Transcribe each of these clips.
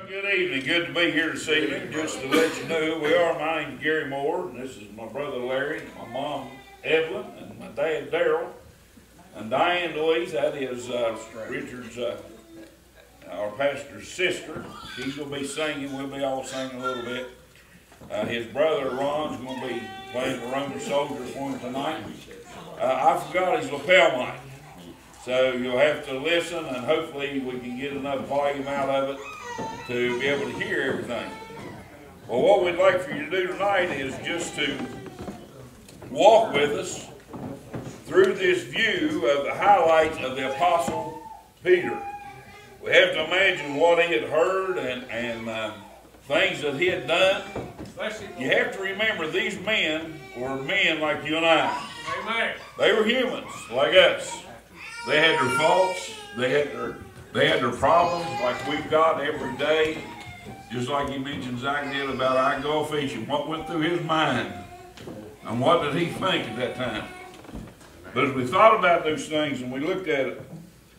Well, good evening. Good to be here this evening. Just to let you know who we are, my name's Gary Moore, and this is my brother Larry, my mom Evelyn, and my dad Darrell, and Diane DeWeese. That is uh, Richard's, uh, our pastor's sister. She's gonna be singing. We'll be all singing a little bit. Uh, his brother Ron's gonna be playing the Roman soldier for him tonight. Uh, I forgot his lapel mic. So you'll have to listen and hopefully we can get enough volume out of it to be able to hear everything. Well, what we'd like for you to do tonight is just to walk with us through this view of the highlights of the Apostle Peter. We have to imagine what he had heard and, and uh, things that he had done. You have to remember these men were men like you and I. Amen. They were humans like us. They had their faults. They had their they had their problems like we've got every day. Just like he mentioned Zack did about I go fishing. What went through his mind? And what did he think at that time? But as we thought about those things and we looked at it,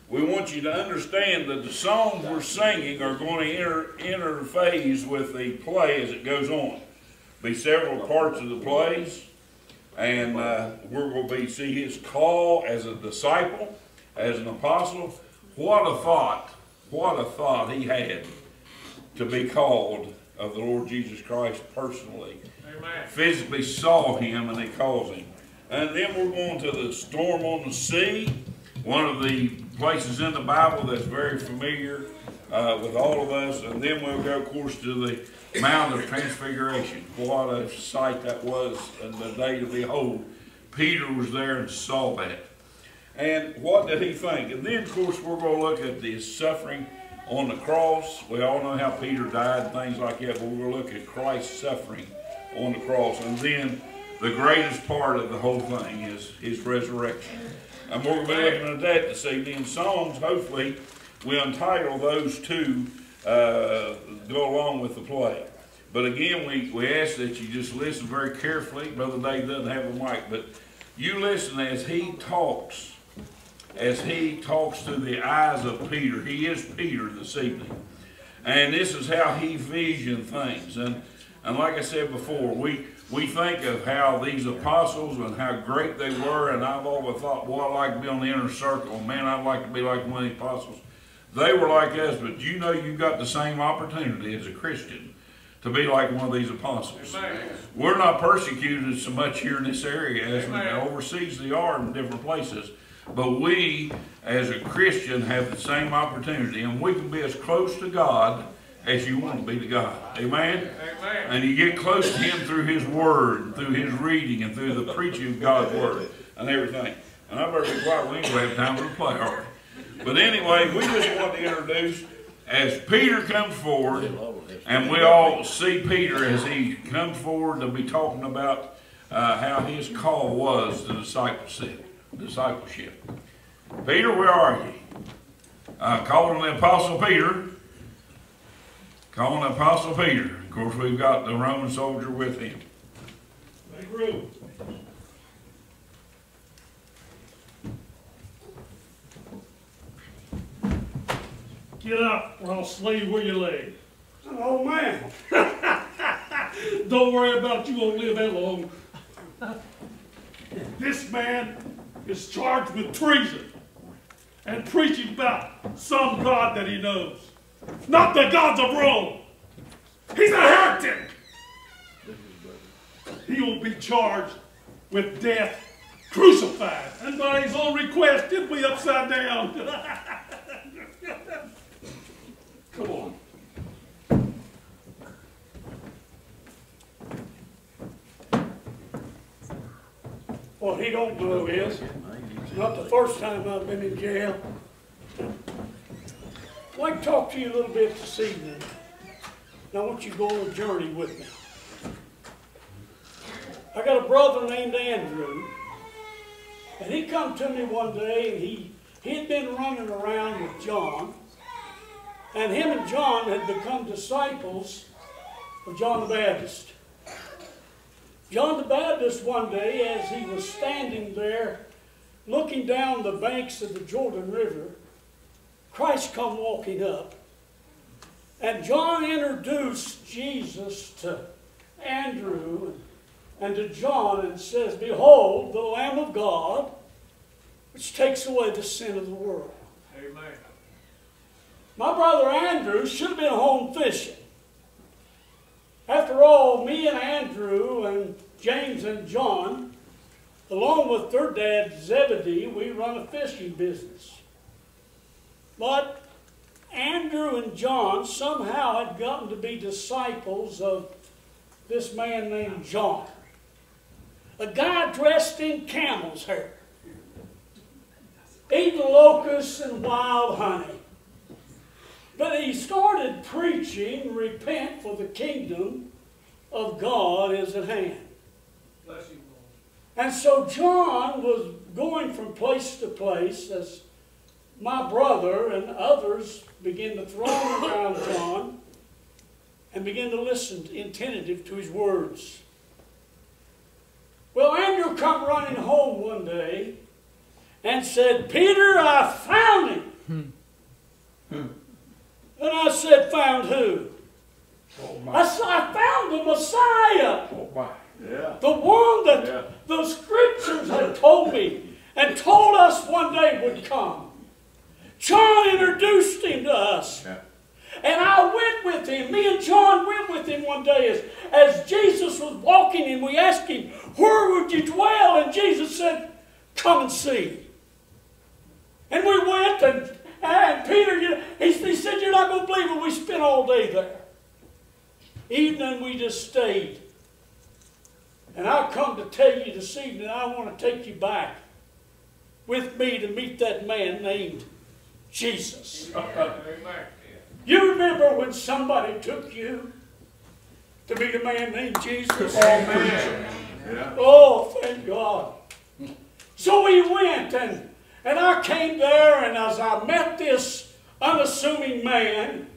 we want you to understand that the songs we're singing are going to inter, interface with the play as it goes on. Be several parts of the plays, and uh, we're going to be see his call as a disciple, as an apostle. What a thought! What a thought he had to be called of the Lord Jesus Christ personally. Amen. Physically saw him and he calls him. And then we're going to the storm on the sea, one of the places in the Bible that's very familiar uh, with all of us. And then we'll go, of course, to the Mount of Transfiguration. What a sight that was and the day to behold. Peter was there and saw that. And what did he think? And then, of course, we're going to look at the suffering on the cross. We all know how Peter died and things like that, but we're going to look at Christ's suffering on the cross. And then the greatest part of the whole thing is his resurrection. And we're going to be looking at that this evening. In Psalms, hopefully, we untitle those two uh, go along with the play. But again, we, we ask that you just listen very carefully. Brother Dave doesn't have a mic, but you listen as he talks as he talks to the eyes of Peter. He is Peter this evening. And this is how he visioned things. And, and like I said before, we, we think of how these apostles and how great they were, and I've always thought, boy, I'd like to be on the inner circle. Man, I'd like to be like one of the apostles. They were like us, but you know you've got the same opportunity as a Christian to be like one of these apostles. Amen. We're not persecuted so much here in this area as we, Amen. overseas they are in different places. But we, as a Christian, have the same opportunity, and we can be as close to God as you want to be to God. Amen? Amen. And you get close to Him through His Word, through His reading, and through the preaching of God's Word, and everything. And I better be quiet. We ain't going to have time the play, are we? But anyway, we just want to introduce, as Peter comes forward, and we all see Peter as he comes forward to be talking about uh, how his call was to discipleship. Discipleship. Peter, where are you? Uh, calling the Apostle Peter. Calling the Apostle Peter. Of course, we've got the Roman soldier with him. Make room. Get up, or I'll slay you where you lay. An old man, Don't worry about it, you won't live that long. This man is charged with treason and preaching about some God that he knows, not the gods of Rome. He's a heretic. He will be charged with death, crucified, and by his own request, be upside down. Come on. What he don't know is, it's not the first time I've been in jail. I'd like to talk to you a little bit this evening. And I want you to go on a journey with me. I got a brother named Andrew, and he come to me one day, and he he had been running around with John, and him and John had become disciples of John the Baptist. John the Baptist one day, as he was standing there looking down the banks of the Jordan River, Christ come walking up. And John introduced Jesus to Andrew and to John and says, Behold, the Lamb of God, which takes away the sin of the world. Amen. My brother Andrew should have been home fishing. After all, me and Andrew and James and John, along with their dad Zebedee, we run a fishing business. But Andrew and John somehow had gotten to be disciples of this man named John. A guy dressed in camel's hair, eating locusts and wild honey. But he started preaching, repent for the kingdom of God is at hand. Bless you, Lord. And so John was going from place to place as my brother and others began to throng around John and began to listen attentive to his words. Well, Andrew come running home one day and said, Peter, I found him. Hmm. Hmm. And I said, found who? Oh, I said, I found the Messiah. Oh. Yeah. The one that Yeah. the scriptures had told me and told us one day would come. John introduced him to us. Yeah. And I went with him. Me and John went with him one day as, as Jesus was walking and we asked him, Where would you dwell? And Jesus said, Come and see. And we went and, and Peter, you know, he, he said, You're not going to believe it. We spent all day there. Evening we just stayed. And I've come to tell you this evening, I want to take you back with me to meet that man named Jesus. Amen. You remember when somebody took you to meet a man named Jesus? Amen. Oh, thank God. So we went, and, and I came there, and as I met this unassuming man,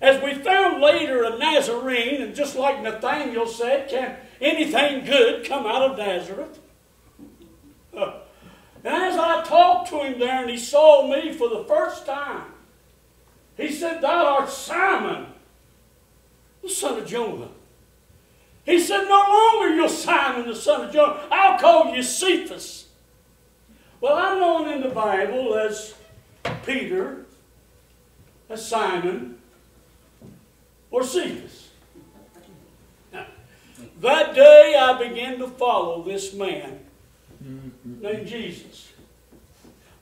as we found later a Nazarene, and just like Nathaniel said, can anything good come out of Nazareth? Uh, and as I talked to him there, and he saw me for the first time, he said, Thou art Simon, the son of Jonah. He said, No longer you're Simon, the son of Jonah. I'll call you Cephas. Well, I'm known in the Bible as Peter, as Simon, or Cephas. Now, that day I began to follow this man named Jesus.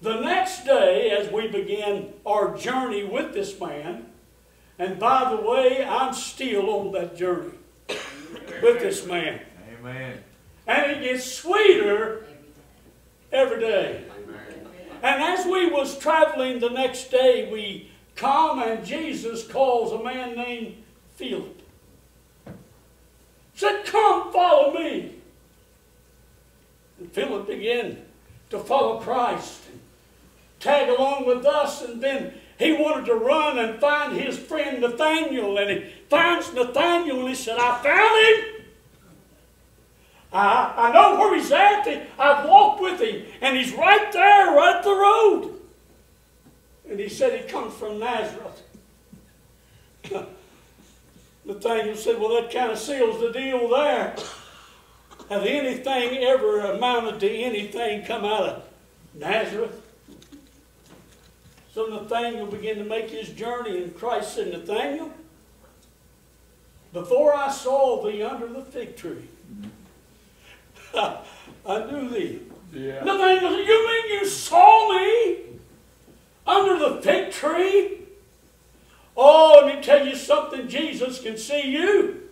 The next day, as we began our journey with this man, and by the way, I'm still on that journey with this man. Amen. And it gets sweeter every day. And as we was traveling the next day, we come and Jesus calls a man named Philip. Said, come follow me. And Philip began to follow Christ, and tag along with us, and then he wanted to run and find his friend Nathaniel, and he finds Nathaniel, and he said, I found him. I, I know where he's at. I've walked with him, and he's right there, right up the road. And he said he comes from Nazareth. Nathaniel said, Well, that kind of seals the deal there. Have anything ever amounted to anything come out of Nazareth? So Nathaniel began to make his journey, and Christ said, Nathaniel, before I saw thee under the fig tree, I knew thee. Yeah. Nathaniel You mean you saw me under the fig tree? Oh, let me tell you something. Jesus can see you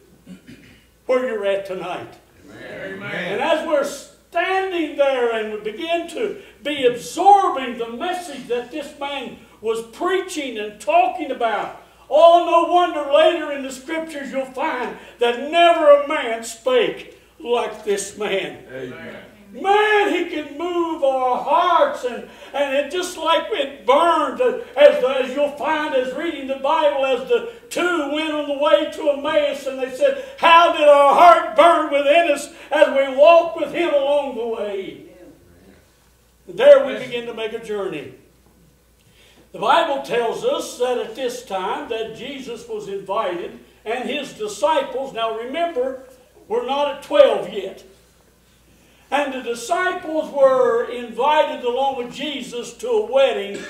where you're at tonight. And Amen. as we're standing there and we begin to be absorbing the message that this man was preaching and talking about, oh, no wonder later in the scriptures you'll find that never a man spake like this man. Amen. Man, he can move our hearts, and, and it just like it burned, uh, as, as you'll find as reading the Bible, as the two went on the way to Emmaus, and they said, How did our heart burn within us as we walked with him along the way? And there we begin to make a journey. The Bible tells us that at this time that Jesus was invited and his disciples, now remember, we're not at 12 yet. And the disciples were invited along with Jesus to a wedding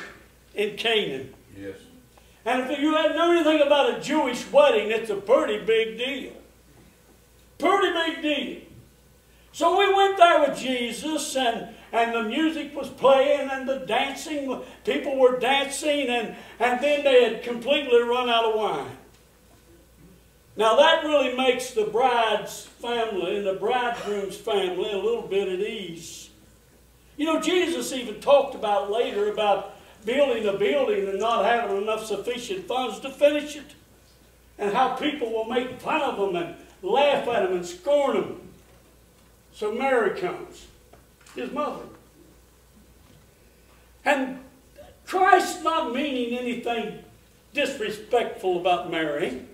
in Canaan. Yes. And if you haven't know anything about a Jewish wedding, it's a pretty big deal. Pretty big deal. So we went there with Jesus, and, and the music was playing, and the dancing, people were dancing, and, and then they had completely run out of wine. Now that really makes the bride's family and the bridegroom's family a little bit at ease. You know, Jesus even talked about later about building a building and not having enough sufficient funds to finish it. And how people will make fun of them and laugh at them and scorn them. So Mary comes, his mother. And Christ not meaning anything disrespectful about Mary.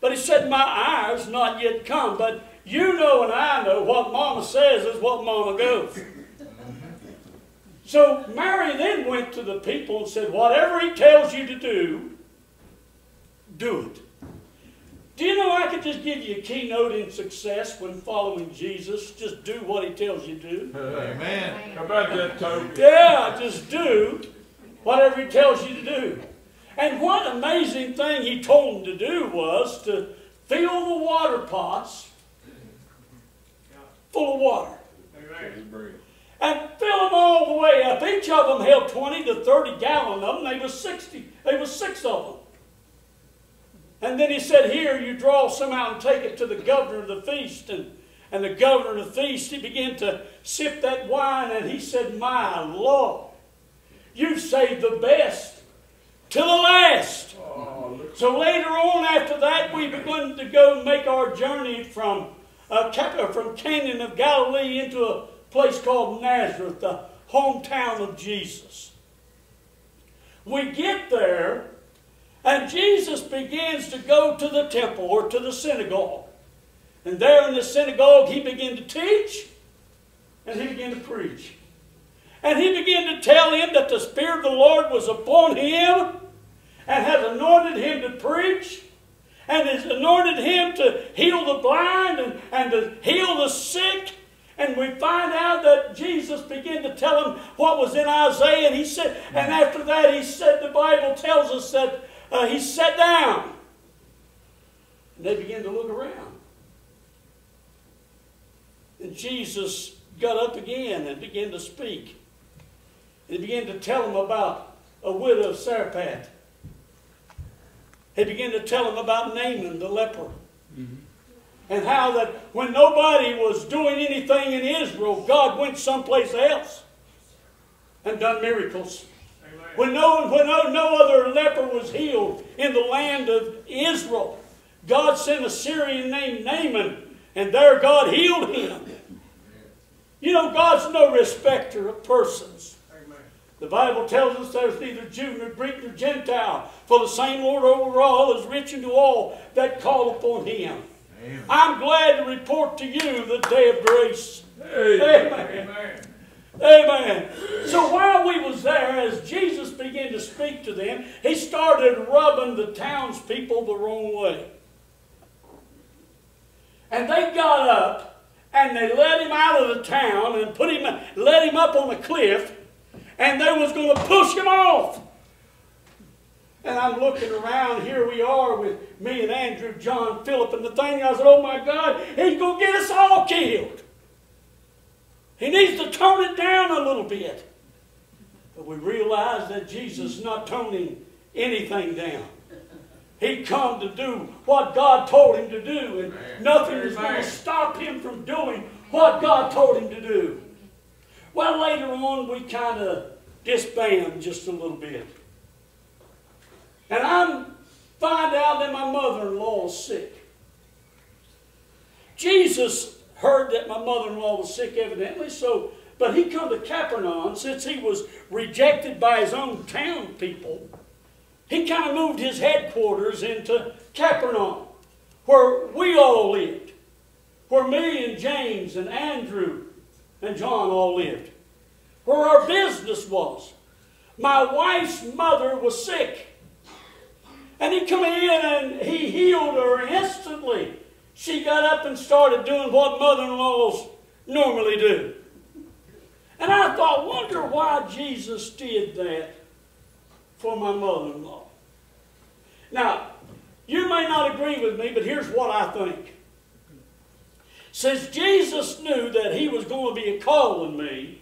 But he said, My hour's not yet come. But you know and I know what Mama says is what Mama goes. So Mary then went to the people and said, Whatever he tells you to do, do it. Do you know I could just give you a keynote in success when following Jesus? Just do what he tells you to do. Amen. How about that, Toby? Yeah, just do whatever he tells you to do. And what amazing thing he told them to do was to fill the water pots full of water. And fill them all the way up. Each of them held 20 to 30 gallon of them. They was 60. They was six of them. And then he said, Here, you draw some out and take it to the governor of the feast. And, and the governor of the feast, he began to sip that wine, and he said, My Lord, you've saved the best to the last. so later on, after that, we began to go make our journey from, uh, from Canaan of Galilee into a place called Nazareth, the hometown of Jesus. We get there, and Jesus begins to go to the temple or to the synagogue. And there in the synagogue, he began to teach and he began to preach. And he began to tell him that the Spirit of the Lord was upon him and has anointed him to preach and has anointed him to heal the blind and, and to heal the sick. And we find out that Jesus began to tell him what was in Isaiah. And he said, and after that, he said, the Bible tells us that uh, he sat down. And they began to look around. And Jesus got up again and began to speak. He began to tell them about a widow of Zarephath. He began to tell them about Naaman the leper. Mm-hmm. And how that when nobody was doing anything in Israel, God went someplace else and done miracles. Amen. When, no, when no, no other leper was healed in the land of Israel, God sent a Syrian named Naaman, and there God healed him. You know, God's no respecter of persons. The Bible tells us there's neither Jew nor Greek nor Gentile, for the same Lord over all is rich unto all that call upon him. Amen. I'm glad to report to you the day of grace. Amen. Amen. Amen. So while we was there, as Jesus began to speak to them, he started rubbing the townspeople the wrong way. And they got up and they let him out of the town and put him, let him up on a cliff and they was going to push him off. And I'm looking around, here we are with me and Andrew, John, Philip, and the thing. I said, oh my God, he's going to get us all killed. He needs to tone it down a little bit. But we realized that Jesus is not toning anything down. He come to do what God told him to do, and nothing is going to stop him from doing what God told him to do. Well, later on, we kind of disband just a little bit. And I find out that my mother-in-law is sick. Jesus heard that my mother-in-law was sick evidently, so but he come to Capernaum since he was rejected by his own town people. He kind of moved his headquarters into Capernaum, where we all lived, where me and James and Andrew and John all lived, where our business was. my wife's mother was sick. And he come in and he healed her instantly. She got up and started doing what mother-in-laws normally do. And I thought, wonder why Jesus did that for my mother-in-law. Now, you may not agree with me, but here's what I think. Since Jesus knew that he was going to be calling me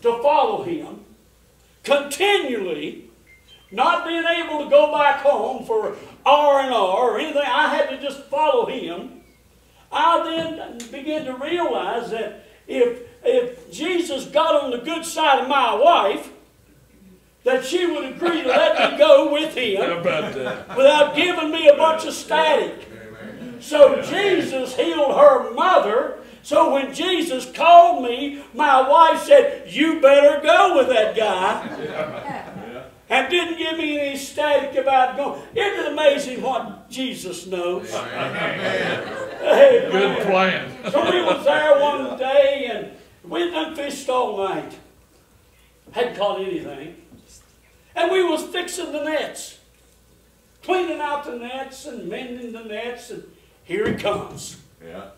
to follow him continually, not being able to go back home for R and R or anything, I had to just follow him. I then began to realize that if if Jesus got on the good side of my wife, that she would agree to let me go with him without giving me a bunch of static. So Jesus healed her mother. So when Jesus called me, my wife said, You better go with that guy. And didn't give me any static about going. Isn't it amazing what Jesus knows? Amen. Good plan. So we was there one day and we done fished all night. Hadn't caught anything. And we was fixing the nets. Cleaning out the nets and mending the nets and here he comes. Yeah.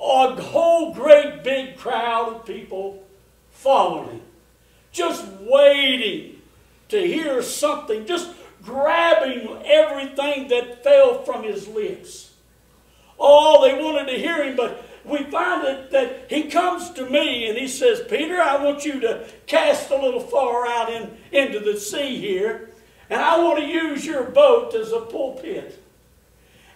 A whole great big crowd of people following. Just waiting to hear something. Just grabbing everything that fell from his lips. Oh, they wanted to hear him, but we find that, that he comes to me and he says, Peter, I want you to cast a little far out in, into the sea here, and I want to use your boat as a pulpit.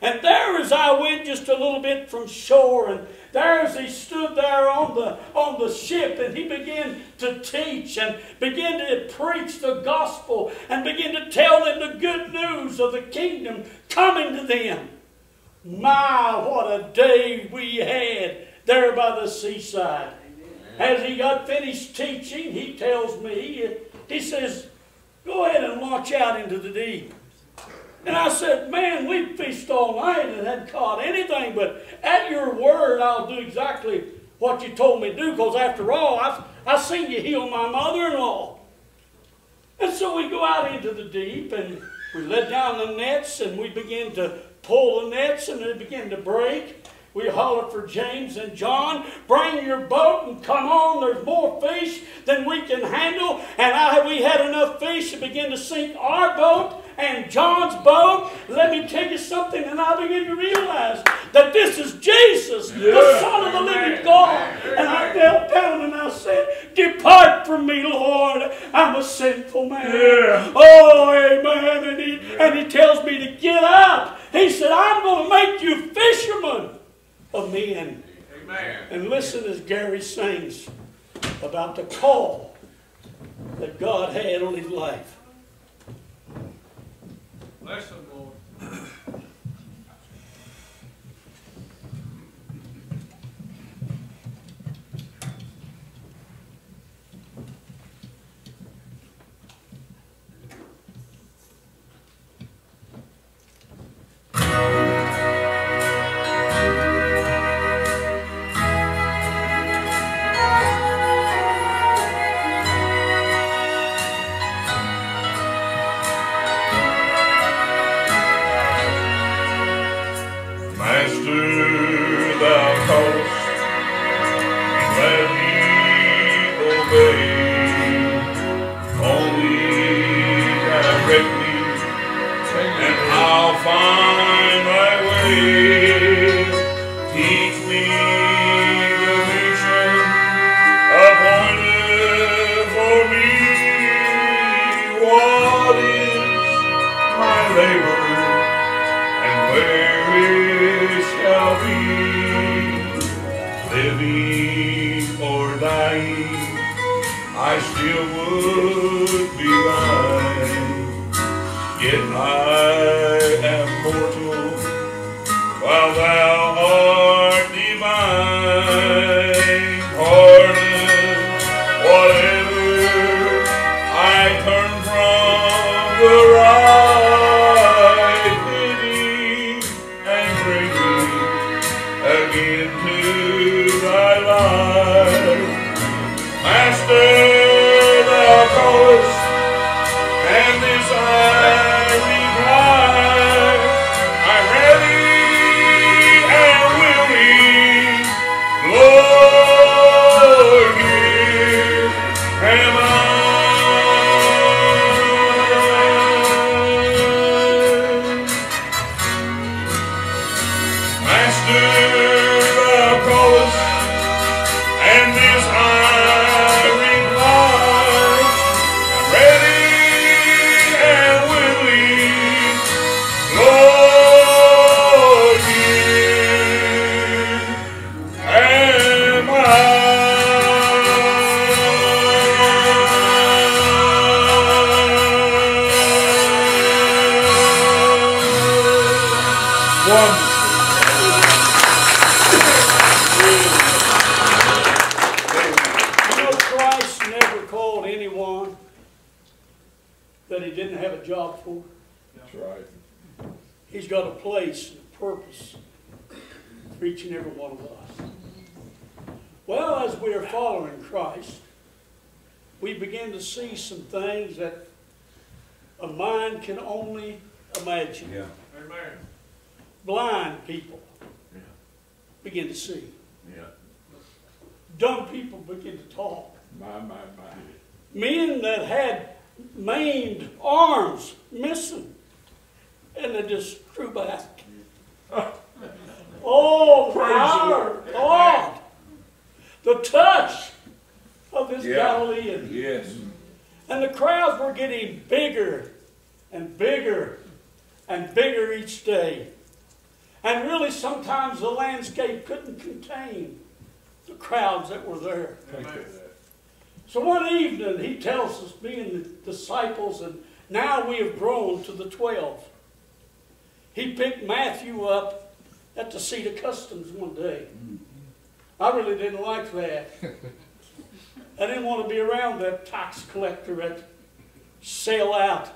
And there as I went just a little bit from shore, and there as he stood there on the, on the ship, and he began to teach and began to preach the gospel and begin to tell them the good news of the kingdom coming to them. My, what a day we had there by the seaside. As he got finished teaching, he tells me, he says, go ahead and launch out into the deep. And I said, man, we fished all night and hadn't caught anything, but at your word, I'll do exactly what you told me to do, because after all, I've, I seen you heal my mother-in-law. And so we go out into the deep, and we let down the nets, and we begin to pull the nets and they begin to break. We hollered for James and John, bring your boat and come on. There's more fish than we can handle. And I, we had enough fish to begin to sink our boat and John's boat. Let me tell you something, and I begin to realize that this is Jesus, yeah. the Son of the living God. And I knelt down and I said, Depart from me, Lord. I'm a sinful man. Yeah. Oh, amen. And he, and he tells me to get up. He said, I'm going to make you fishermen of men. Amen. And listen as Gary sings about the call that God had on his life. Bless the Lord. Men that had maimed arms missing, and they just grew back. Oh, Praise our God! The touch of this Yeah. Galilean. Yes. And the crowds were getting bigger and bigger and bigger each day. And really, sometimes the landscape couldn't contain the crowds that were there. So one evening, he tells us, me and the disciples, and now we have grown to the twelve. He picked Matthew up at the seat of customs one day. I really didn't like that. I didn't want to be around that tax collector at sell out.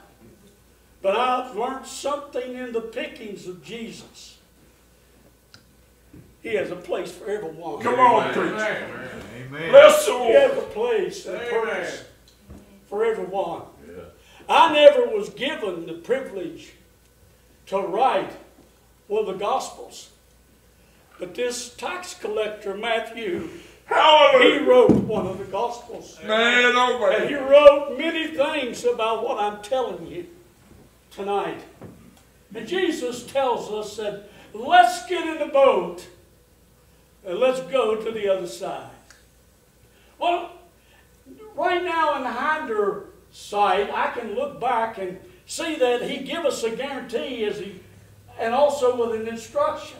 But I've learned something in the pickings of Jesus. He has a place for everyone. Come on, Amen. preacher. Amen. Bless the Lord. He Lord. has a place and Amen. purpose for everyone. Yeah. I never was given the privilege to write one of the Gospels. But this tax collector, Matthew, he wrote one of the Gospels. Man, oh And he wrote many things about what I'm telling you tonight. And Jesus tells us that let's get in the boat and let's go to the other side. Well, right now in the hinder side, I can look back and see that he give us a guarantee as he, and also with an instruction.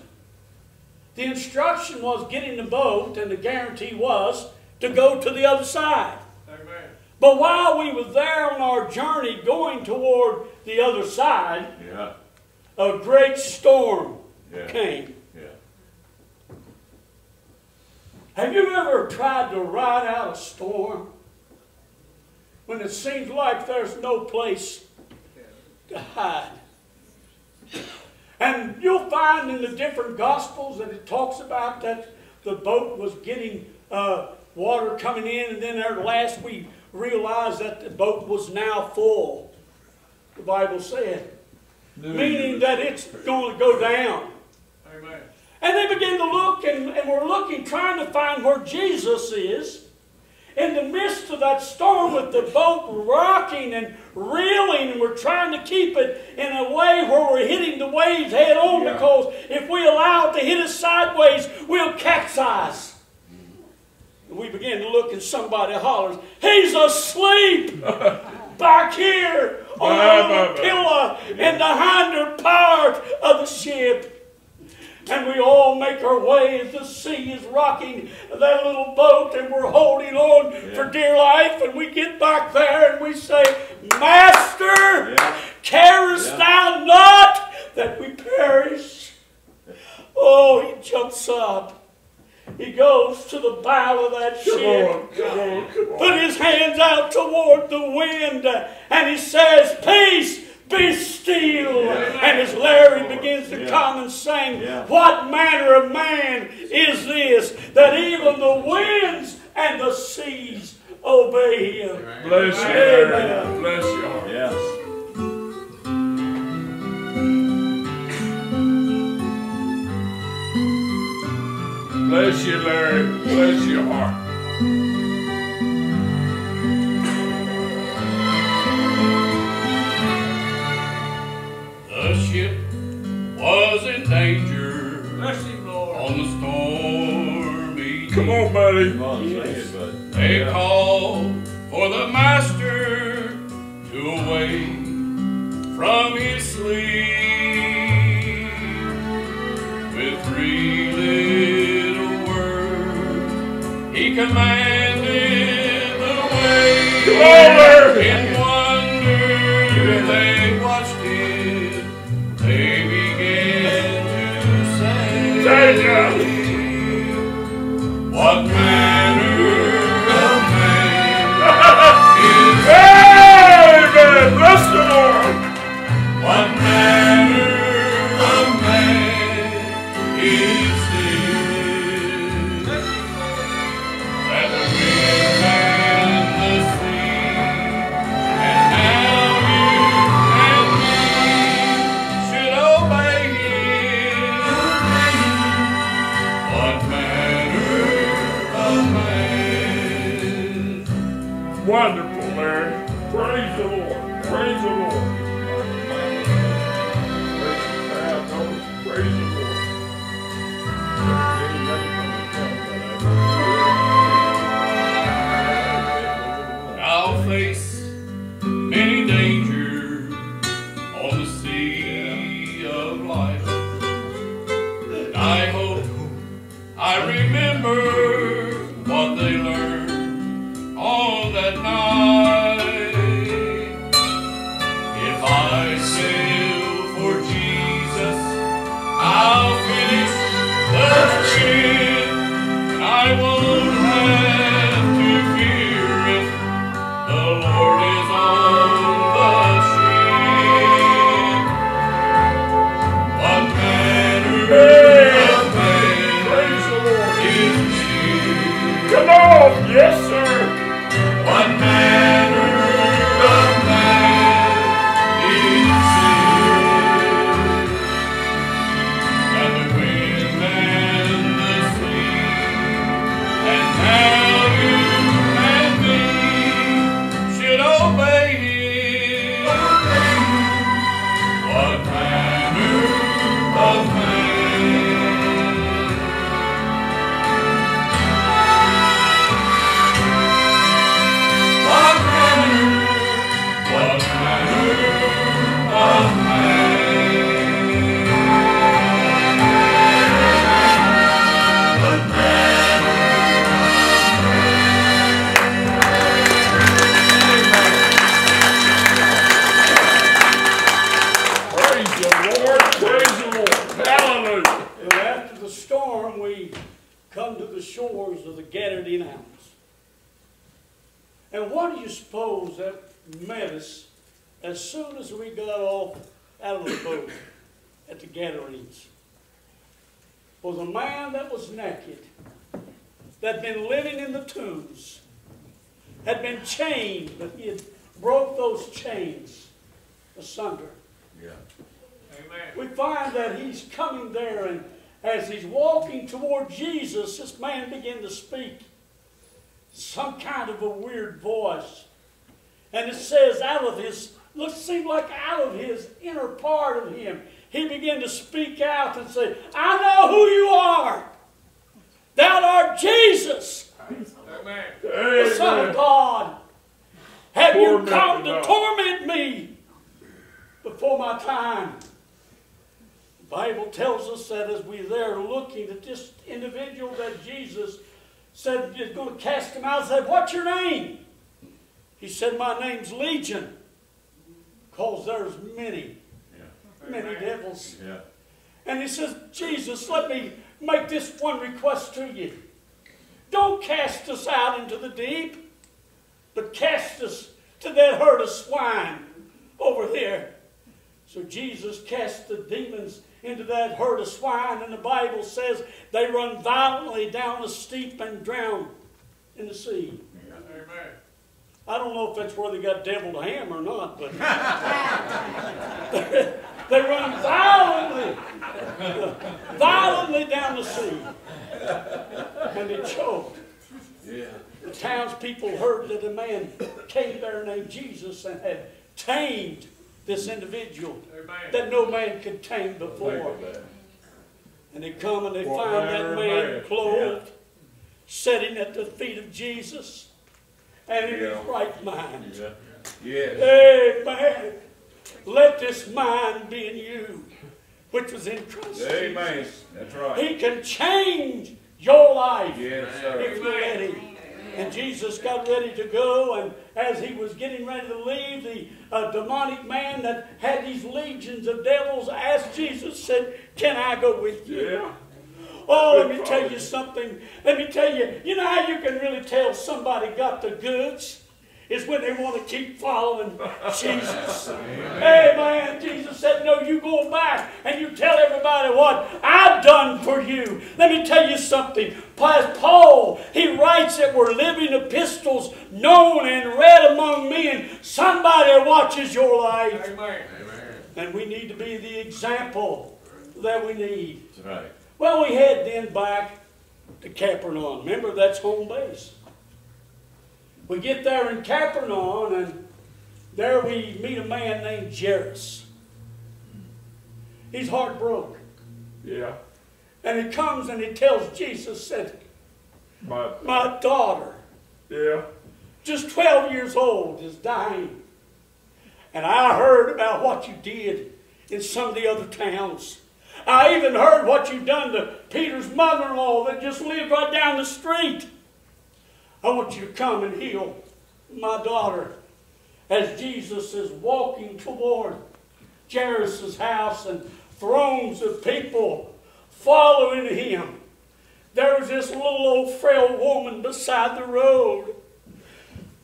The instruction was get in the boat, and the guarantee was to go to the other side. Amen. But while we were there on our journey going toward the other side, Yeah. a great storm Yeah. came. Yeah. Have you ever tried to ride out a storm when it seems like there's no place to hide? And you'll find in the different Gospels that it talks about that the boat was getting uh, water coming in, and then at last we realized that the boat was now full. The Bible said, meaning that it's going to go down. And they begin to look, and, and we're looking, trying to find where Jesus is. In the midst of that storm with the boat rocking and reeling, and we're trying to keep it in a way where we're hitting the waves head on Yeah. because if we allow it to hit us sideways, we'll capsize. And we begin to look, and somebody hollers, He's asleep back here on the a bye, little bye. pillow in the hinder part of the ship. And we all make our way as the sea is rocking that little boat, and we're holding on for dear life. And we get back there and we say, Master, Yeah. carest Yeah. thou not that we perish? Oh, he jumps up. He goes to the bow of that ship on. Come on. Come on. put his hands out toward the wind and he says, Peace, be still. And as Larry begins to Yeah. come and sing, Yeah. What manner of man is this that even the winds and the seas obey him? Bless you, Larry. Bless you. heart. Yes. Bless you, Larry. Bless your heart. Ship was in danger Bless him, Lord. on the stormy Come on, buddy. Come on, sing it, bud. They Yeah. called for the master to awake from his sleep. With three little words, he commanded the waves. Come on, What manner of man Amen. Bless the Lord. What manner part of him, he began to speak out and say, I know who you are. Thou art Jesus, the Son of God. Have you come to torment me before my time? The Bible tells us that as we're there looking at this individual that Jesus said is going to cast him out, said, What's your name? He said, My name's Legion. Because there's many, many devils. Yeah. And he says, Jesus, let me make this one request to you. Don't cast us out into the deep, but cast us to that herd of swine over there. So Jesus cast the demons into that herd of swine, and the Bible says they run violently down the steep and drown in the sea. I don't know if that's where they got deviled ham or not, but they run violently, violently down the sea, and they choked. The townspeople heard that a man came there named Jesus and had tamed this individual that no man could tame before. And they come and they find that man man? clothed, sitting at the feet of Jesus, and in his right mind. Yeah. Yes. Amen. Let this mind be in you, which was in Christ Amen. Jesus. That's right. He can change your life Yes, if you're ready. And Jesus got ready to go, and as he was getting ready to leave, the uh, demonic man that had these legions of devils asked Jesus, said, Can I go with you? Yeah. Oh, let me tell you something. Let me tell you, you know how you can really tell somebody got the goods? Is when they want to keep following Jesus. Hey man, Jesus said, No, you go back and you tell everybody what I've done for you. Let me tell you something. As Paul, he writes that we're living epistles known and read among men. Somebody watches your life. Amen. And we need to be the example that we need. Right. Well, we head then back to Capernaum. Remember, that's home base. We get there in Capernaum, and there we meet a man named Jairus. He's heartbroken. Yeah. And he comes and he tells Jesus, said, But, My daughter, yeah. just 12 years old, is dying. And I heard about what you did in some of the other towns. I even heard what you done to Peter's mother-in-law that just lived right down the street. I want you to come and heal my daughter. As Jesus is walking toward Jairus' house and throngs of people following him, there was this little old frail woman beside the road.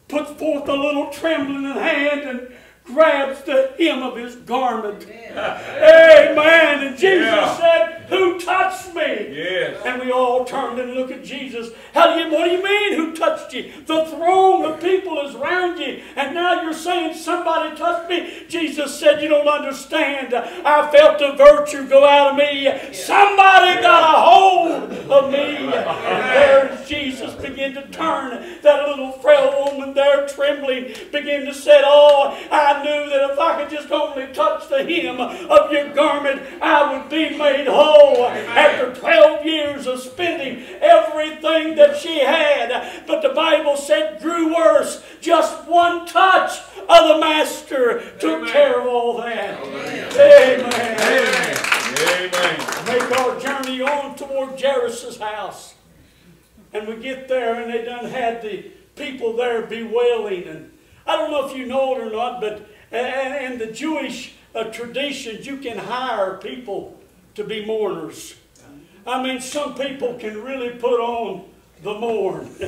Puts forth a little trembling hand and grabs the hem of his garment. Amen. And Jesus Yeah. said, Who touched me? Yes. And we all turned and looked at Jesus. How do you, what do you mean, who touched you? The throng of people is around you, and now you're saying somebody touched me? Jesus said, You don't understand. I felt the virtue go out of me. Somebody got a hold of me. And there Jesus began to turn, that little frail woman there trembling began to say, Oh, I knew that if I could just only touch the hem of your garment, I would be made whole. After 12 years of spending everything that she had, but the Bible said grew worse. Just one touch of the Master took care of all that. Amen. Amen. Amen. Make our journey on toward Jairus' house. And we get there, and they done had the people there bewailing. And I don't know if you know it or not, but in the Jewish uh, traditions, you can hire people to be mourners. I mean, some people can really put on the mourn.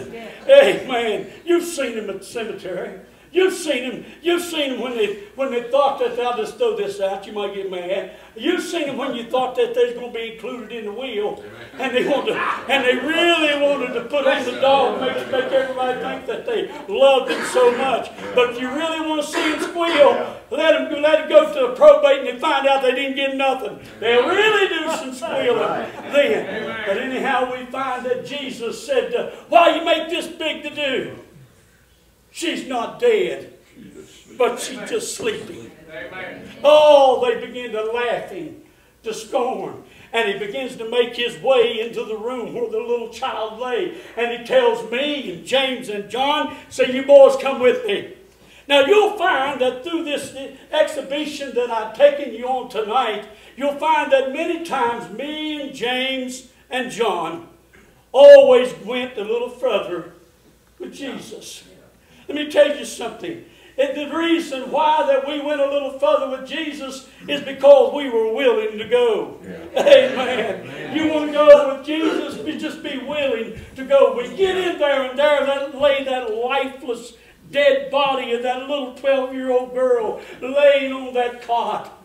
Amen. You've seen them at the cemetery. You've seen them. You've seen them when they when they thought that I'll just throw this out. You might get mad. You've seen them when you thought that they're going to be included in the will, and they wanted to, and they really wanted to put on the dog, make make everybody think that they loved them so much. But if you really want to see them squeal, let them go, let it go to the probate, and they find out they didn't get nothing. They'll really do some squealing then. But anyhow, we find that Jesus said, uh, "Why you make this big to do?" She's not dead, but she's just sleeping. Oh, they begin to laughing to scorn. And he begins to make his way into the room where the little child lay. And he tells me and James and John, say, you boys come with me. Now you'll find that through this exhibition that I've taken you on tonight, you'll find that many times me and James and John always went a little further with Jesus. Let me tell you something. And the reason why that we went a little further with Jesus is because we were willing to go. Amen. You want to go with Jesus? You just be willing to go. We get in there and there that lay that lifeless dead body of that little 12-year-old girl laying on that cot.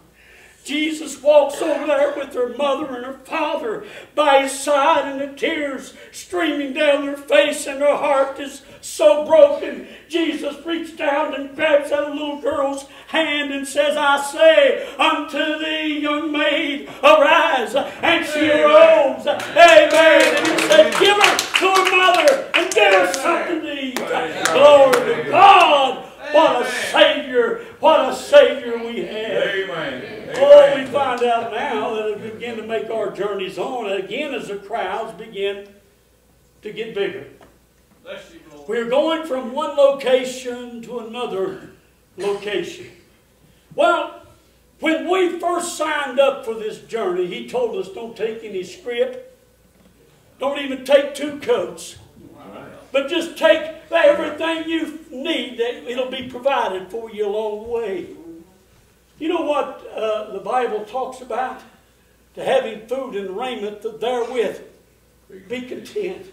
Jesus walks over there with her mother and her father by his side, and the tears streaming down their face, and her heart is so broken. Jesus reaches down and grabs that little girl's hand and says, I say unto thee, young maid, arise. And she arose. Amen. And he said, Give her to her mother and give her something to eat. Glory to God. What a Savior. What a Savior we have. Amen. Oh, we find out now that as we begin to make our journeys on, again as the crowds begin to get bigger. Bless you, Lord. We're going from one location to another location. Well, when we first signed up for this journey, he told us don't take any scrip, don't even take two coats, but just take everything you need. It'll be provided for you along the way. You know what uh, the Bible talks about? To having food and raiment therewith Be content.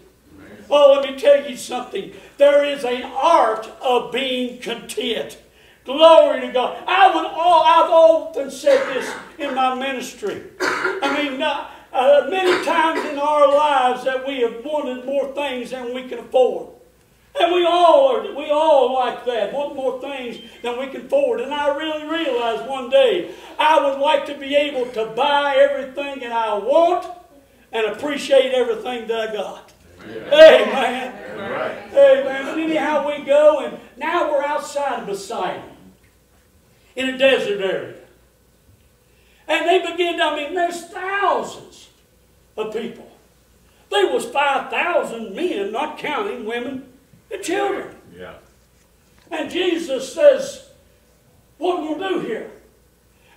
Oh, let me tell you something. There is an art of being content. Glory to God. I would all, I've often said this in my ministry. I mean, uh, uh, many times in our lives that we have wanted more things than we can afford. And we all are, we all like that, want more things than we can afford. And I really realized one day I would like to be able to buy everything that I want and appreciate everything that I got. Amen. Amen. Amen. And anyhow we go, and now we're outside of Bethsaida in a desert area. And they begin, I mean, there's thousands of people. There was 5,000 men, not counting women and children. Yeah. And Jesus says, what are we to do here?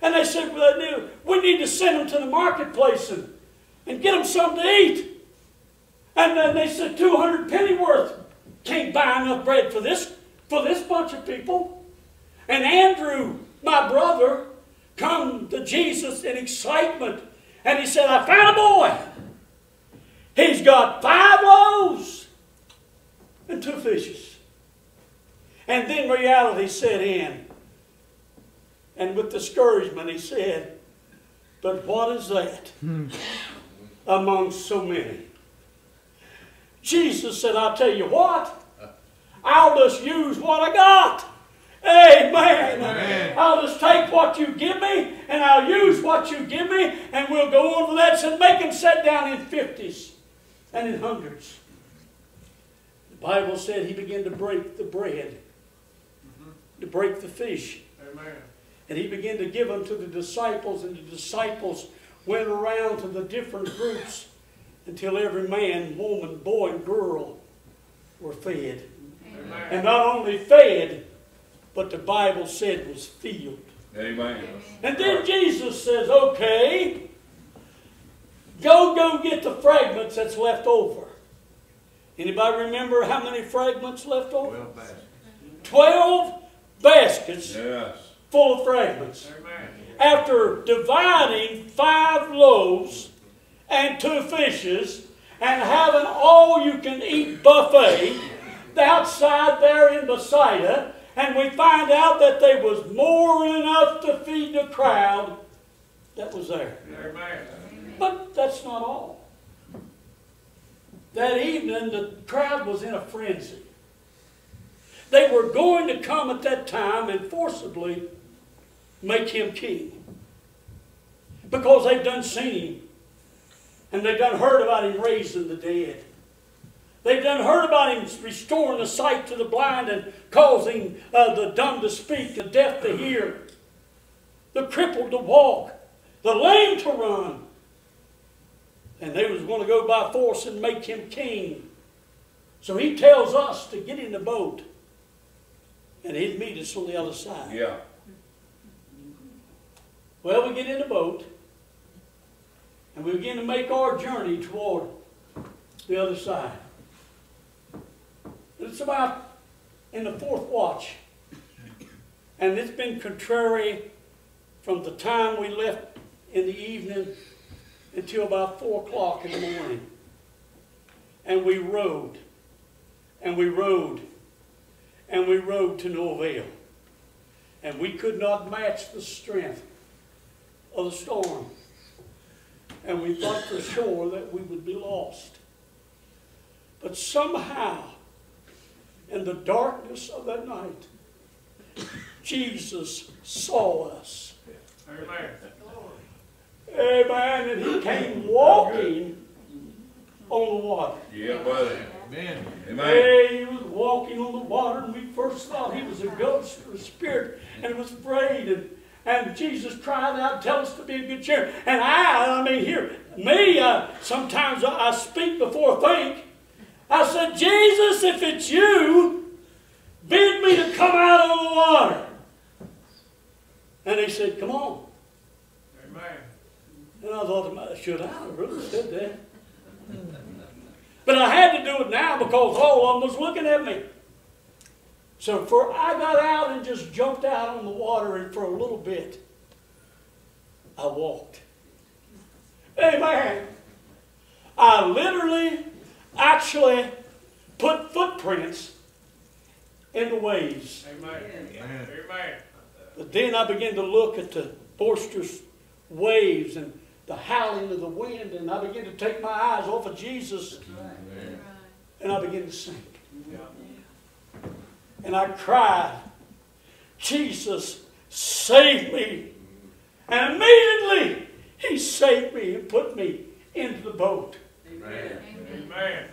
And they said, well, we need to send them to the marketplace and, and get them something to eat. And then they said, 200 pennyworth can't buy enough bread for this, for this bunch of people. And Andrew, my brother, come to Jesus in excitement. And he said, I found a boy. He's got five loaves and two fishes. And then reality set in. And with discouragement, he said, But what is that hmm. among so many? Jesus said, I'll tell you what, I'll just use what I got. Amen. Amen. I'll just take what you give me and I'll use what you give me and we'll go on to that. and make them sit down in fifties and in hundreds. The Bible said he began to break the bread, to break the fish. Amen. And he began to give them to the disciples, and the disciples went around to the different groups until every man, woman, boy, and girl were fed. Amen. And not only fed, but the Bible said was filled. Amen. And then Jesus says, okay, go, go get the fragments that's left over. Anybody remember how many fragments left over? Well, bad. Twelve baskets Yes. full of fragments. Amen. After dividing five loaves and two fishes and having all you can eat buffet outside there in Bethsaida, and we find out that there was more than enough to feed the crowd that was there. Amen. But that's not all. That evening, the crowd was in a frenzy. They were going to come at that time and forcibly make him king. Because they've done seen him. And they've done heard about him raising the dead. They've done heard about him restoring the sight to the blind and causing uh, the dumb to speak, the deaf to hear, the crippled to walk, the lame to run. And they was going to go by force and make him king. So he tells us to get in the boat and he'd meet us on the other side. Yeah. Well, we get in the boat and we begin to make our journey toward the other side. It's about in the fourth watch. And it's been contrary from the time we left in the evening until about four o'clock in the morning. And we rode, and we rode, and we rode to no avail. And we could not match the strength of the storm. And we thought for sure that we would be lost. But somehow, in the darkness of that night, Jesus saw us. Amen. Amen. And he came walking on the water. Yeah, buddy. Amen. Amen. Hey, he was walking on the water, and we first thought he was a ghost or a spirit and was afraid. And, and Jesus cried out, Tell us to be of good cheer. And I, I mean, here, me, uh, sometimes I, I speak before I think. I said, Jesus, if it's you, bid me to come out of the water. And he said, Come on. Amen. And I thought, to myself, should I have really said that? But I had to do it now because all of them was looking at me. So for I got out and just jumped out on the water, and for a little bit, I walked. Amen. I literally, actually put footprints in the waves. Amen. Amen. But then I began to look at the boisterous waves and the howling of the wind, and I began to take my eyes off of Jesus, and I began to sink. And I cried, Jesus, save me. And immediately, he saved me and put me into the boat. Amen.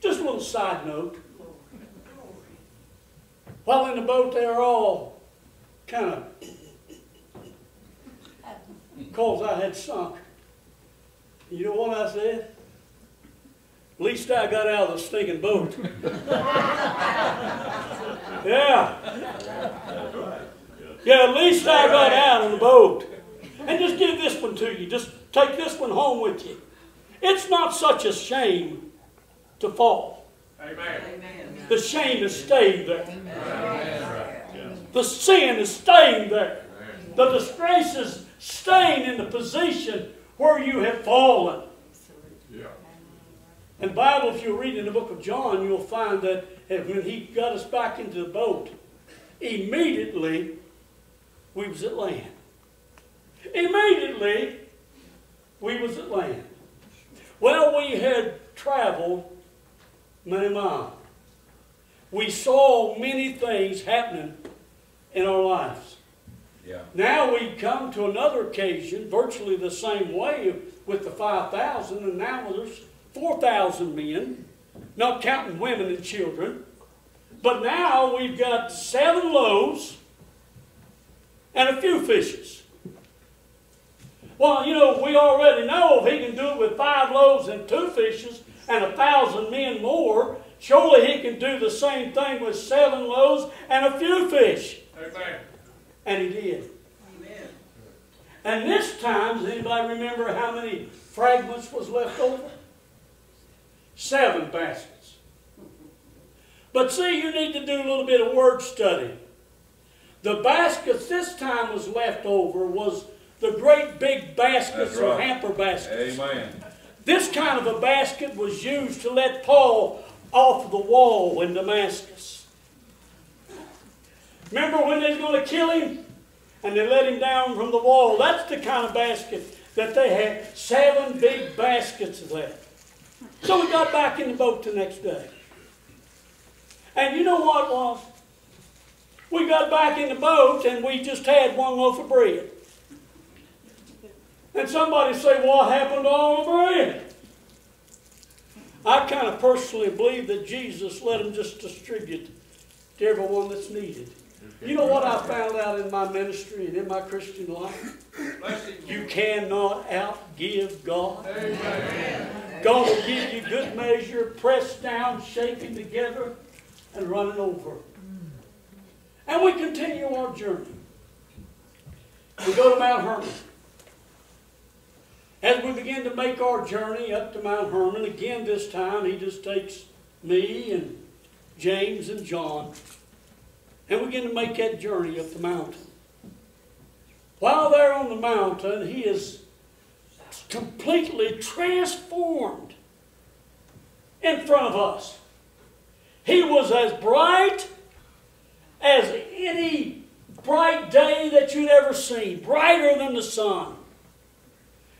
Just a little side note. While in the boat, they were all kind of, because I had sunk. You know what I said? At least I got out of the stinking boat. yeah. Yeah, at least I got out of the boat. And just give this one to you. Just take this one home with you. It's not such a shame to fall. Amen. The shame is staying there. The sin is staying there. The disgrace is staying in the position where you have fallen. Yeah. And Bible, if you read in the book of John, you'll find that when he got us back into the boat, immediately we was at land. Immediately we was at land. Well, we had traveled many miles. We saw many things happening in our lives. Yeah. Now we come to another occasion, virtually the same way with the 5,000, and now there's 4,000 men, not counting women and children. But now we've got seven loaves and a few fishes. Well, you know, we already know if he can do it with five loaves and two fishes and a thousand men more, surely he can do the same thing with seven loaves and a few fish. Amen. And he did. Amen. And this time, does anybody remember how many fragments was left over? Seven baskets. But see, you need to do a little bit of word study. The baskets this time was left over was the great big baskets That's or hamper baskets. Amen. This kind of a basket was used to let Paul off the wall in Damascus. Remember when they was going to kill him? And they let him down from the wall. That's the kind of basket that they had. Seven big baskets of that. So we got back in the boat the next day. And you know what was? We got back in the boat and we just had one loaf of bread. And somebody say, what happened to all the bread? I kind of personally believe that Jesus let them just distribute to everyone that's needed. You know what I found out in my ministry and in my Christian life? You cannot outgive God. God will give you good measure, pressed down, shaken together, and running over. And we continue our journey. We go to Mount Hermon. As we begin to make our journey up to Mount Hermon, again this time he just takes me and James and John, and we begin to make that journey up the mountain. While there on the mountain, he is completely transformed in front of us. He was as bright as any bright day that you'd ever seen, brighter than the sun.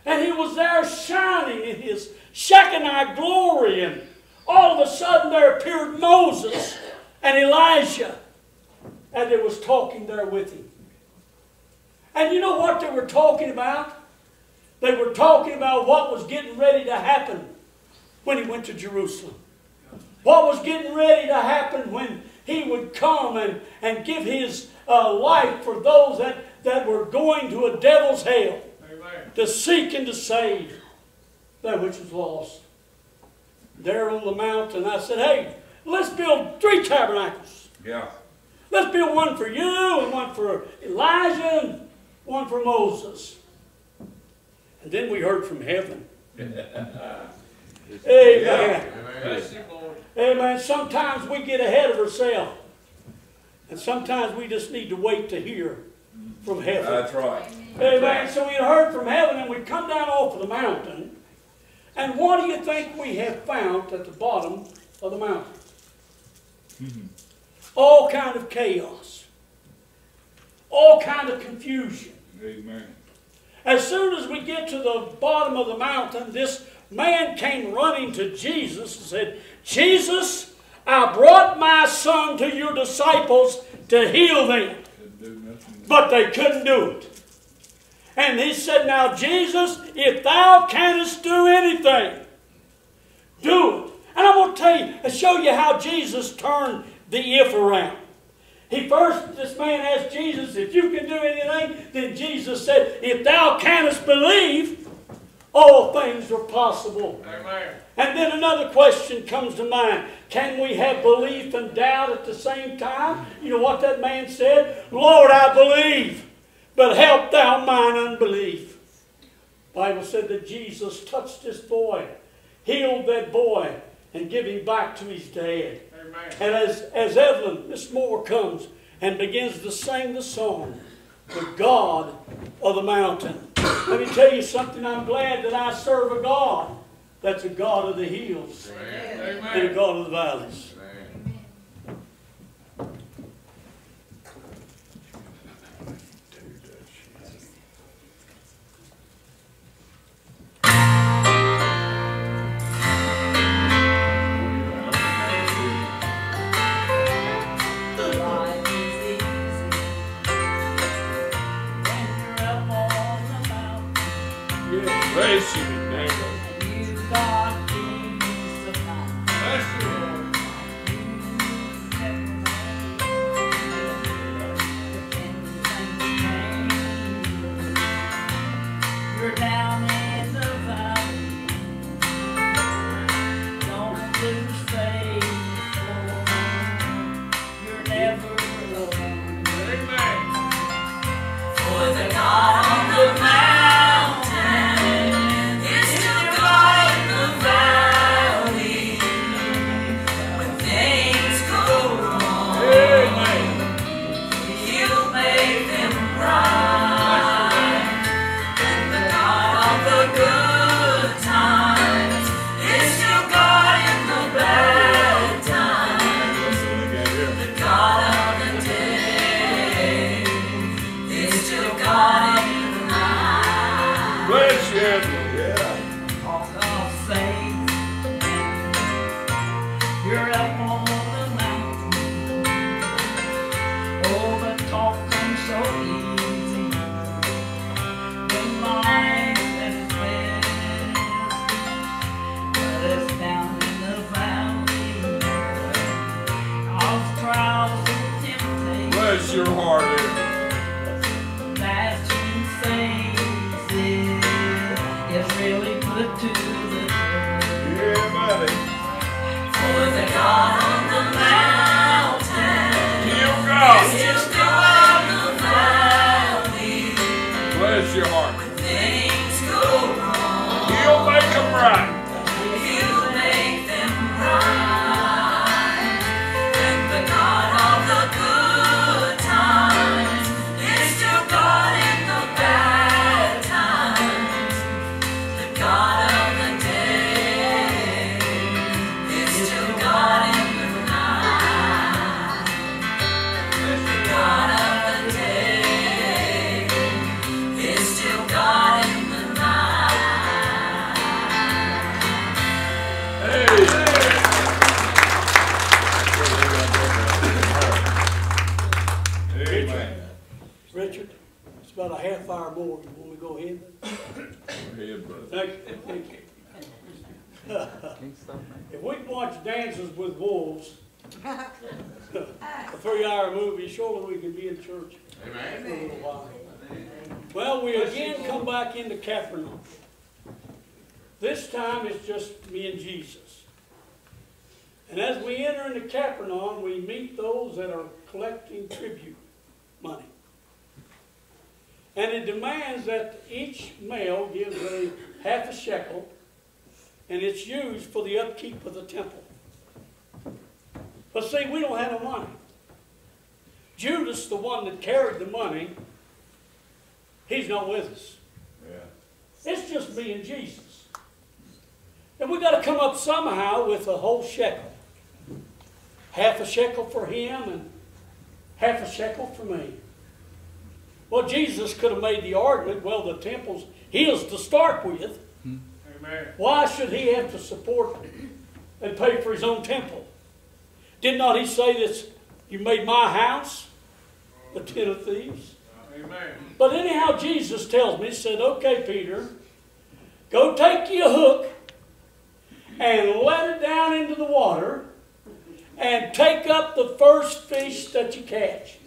And he was there shining in his Shekinah glory. And all of a sudden there appeared Moses and Elijah. And they was talking there with him. And you know what they were talking about? They were talking about what was getting ready to happen when he went to Jerusalem. What was getting ready to happen when he would come and, and give his uh, life for those that, that were going to a devil's hell Amen. to seek and to save that which was lost. There on the mountain, And I said, hey, let's build three tabernacles. Yeah. Let's build one for you, and one for Elijah, and one for Moses. And then we heard from heaven. Amen. Bless you, Lord. Amen. Sometimes we get ahead of ourselves. And sometimes we just need to wait to hear from heaven. That's right. Amen. So we had heard from heaven and we'd come down off of the mountain And what do you think we have found at the bottom of the mountain? Hmm. All kind of chaos. All kind of confusion. Amen. As soon as we get to the bottom of the mountain, this man came running to Jesus and said, Jesus, I brought my son to your disciples to heal them, Couldn't do nothing. but they couldn't do it. And he said, Now, Jesus, if thou canst do anything, do it. And I'm going to tell you, and show you how Jesus turned the if around. He first, this man asked Jesus, if you can do anything, then Jesus said, if thou canst believe, all things are possible. Amen. And then another question comes to mind. Can we have belief and doubt at the same time? You know what that man said? Lord, I believe, but help thou mine unbelief. Bible said that Jesus touched this boy, healed that boy, and give him back to his dad. Amen. And as, as Evelyn, Miss Moore comes and begins to sing the song, The God of the Mountain. Let me tell you something, I'm glad that I serve a God that's a God of the hills and a God of the valleys. Whole shekel. Half a shekel for him and half a shekel for me. Well, Jesus could have made the argument, well, the temple's his to start with. Amen. Why should he have to support and pay for his own temple? Did not he say this, you made my house a den of thieves? Amen. But anyhow, Jesus tells me, he said, okay, Peter, go take you a hook and let it down into the water and take up the first fish that you catch.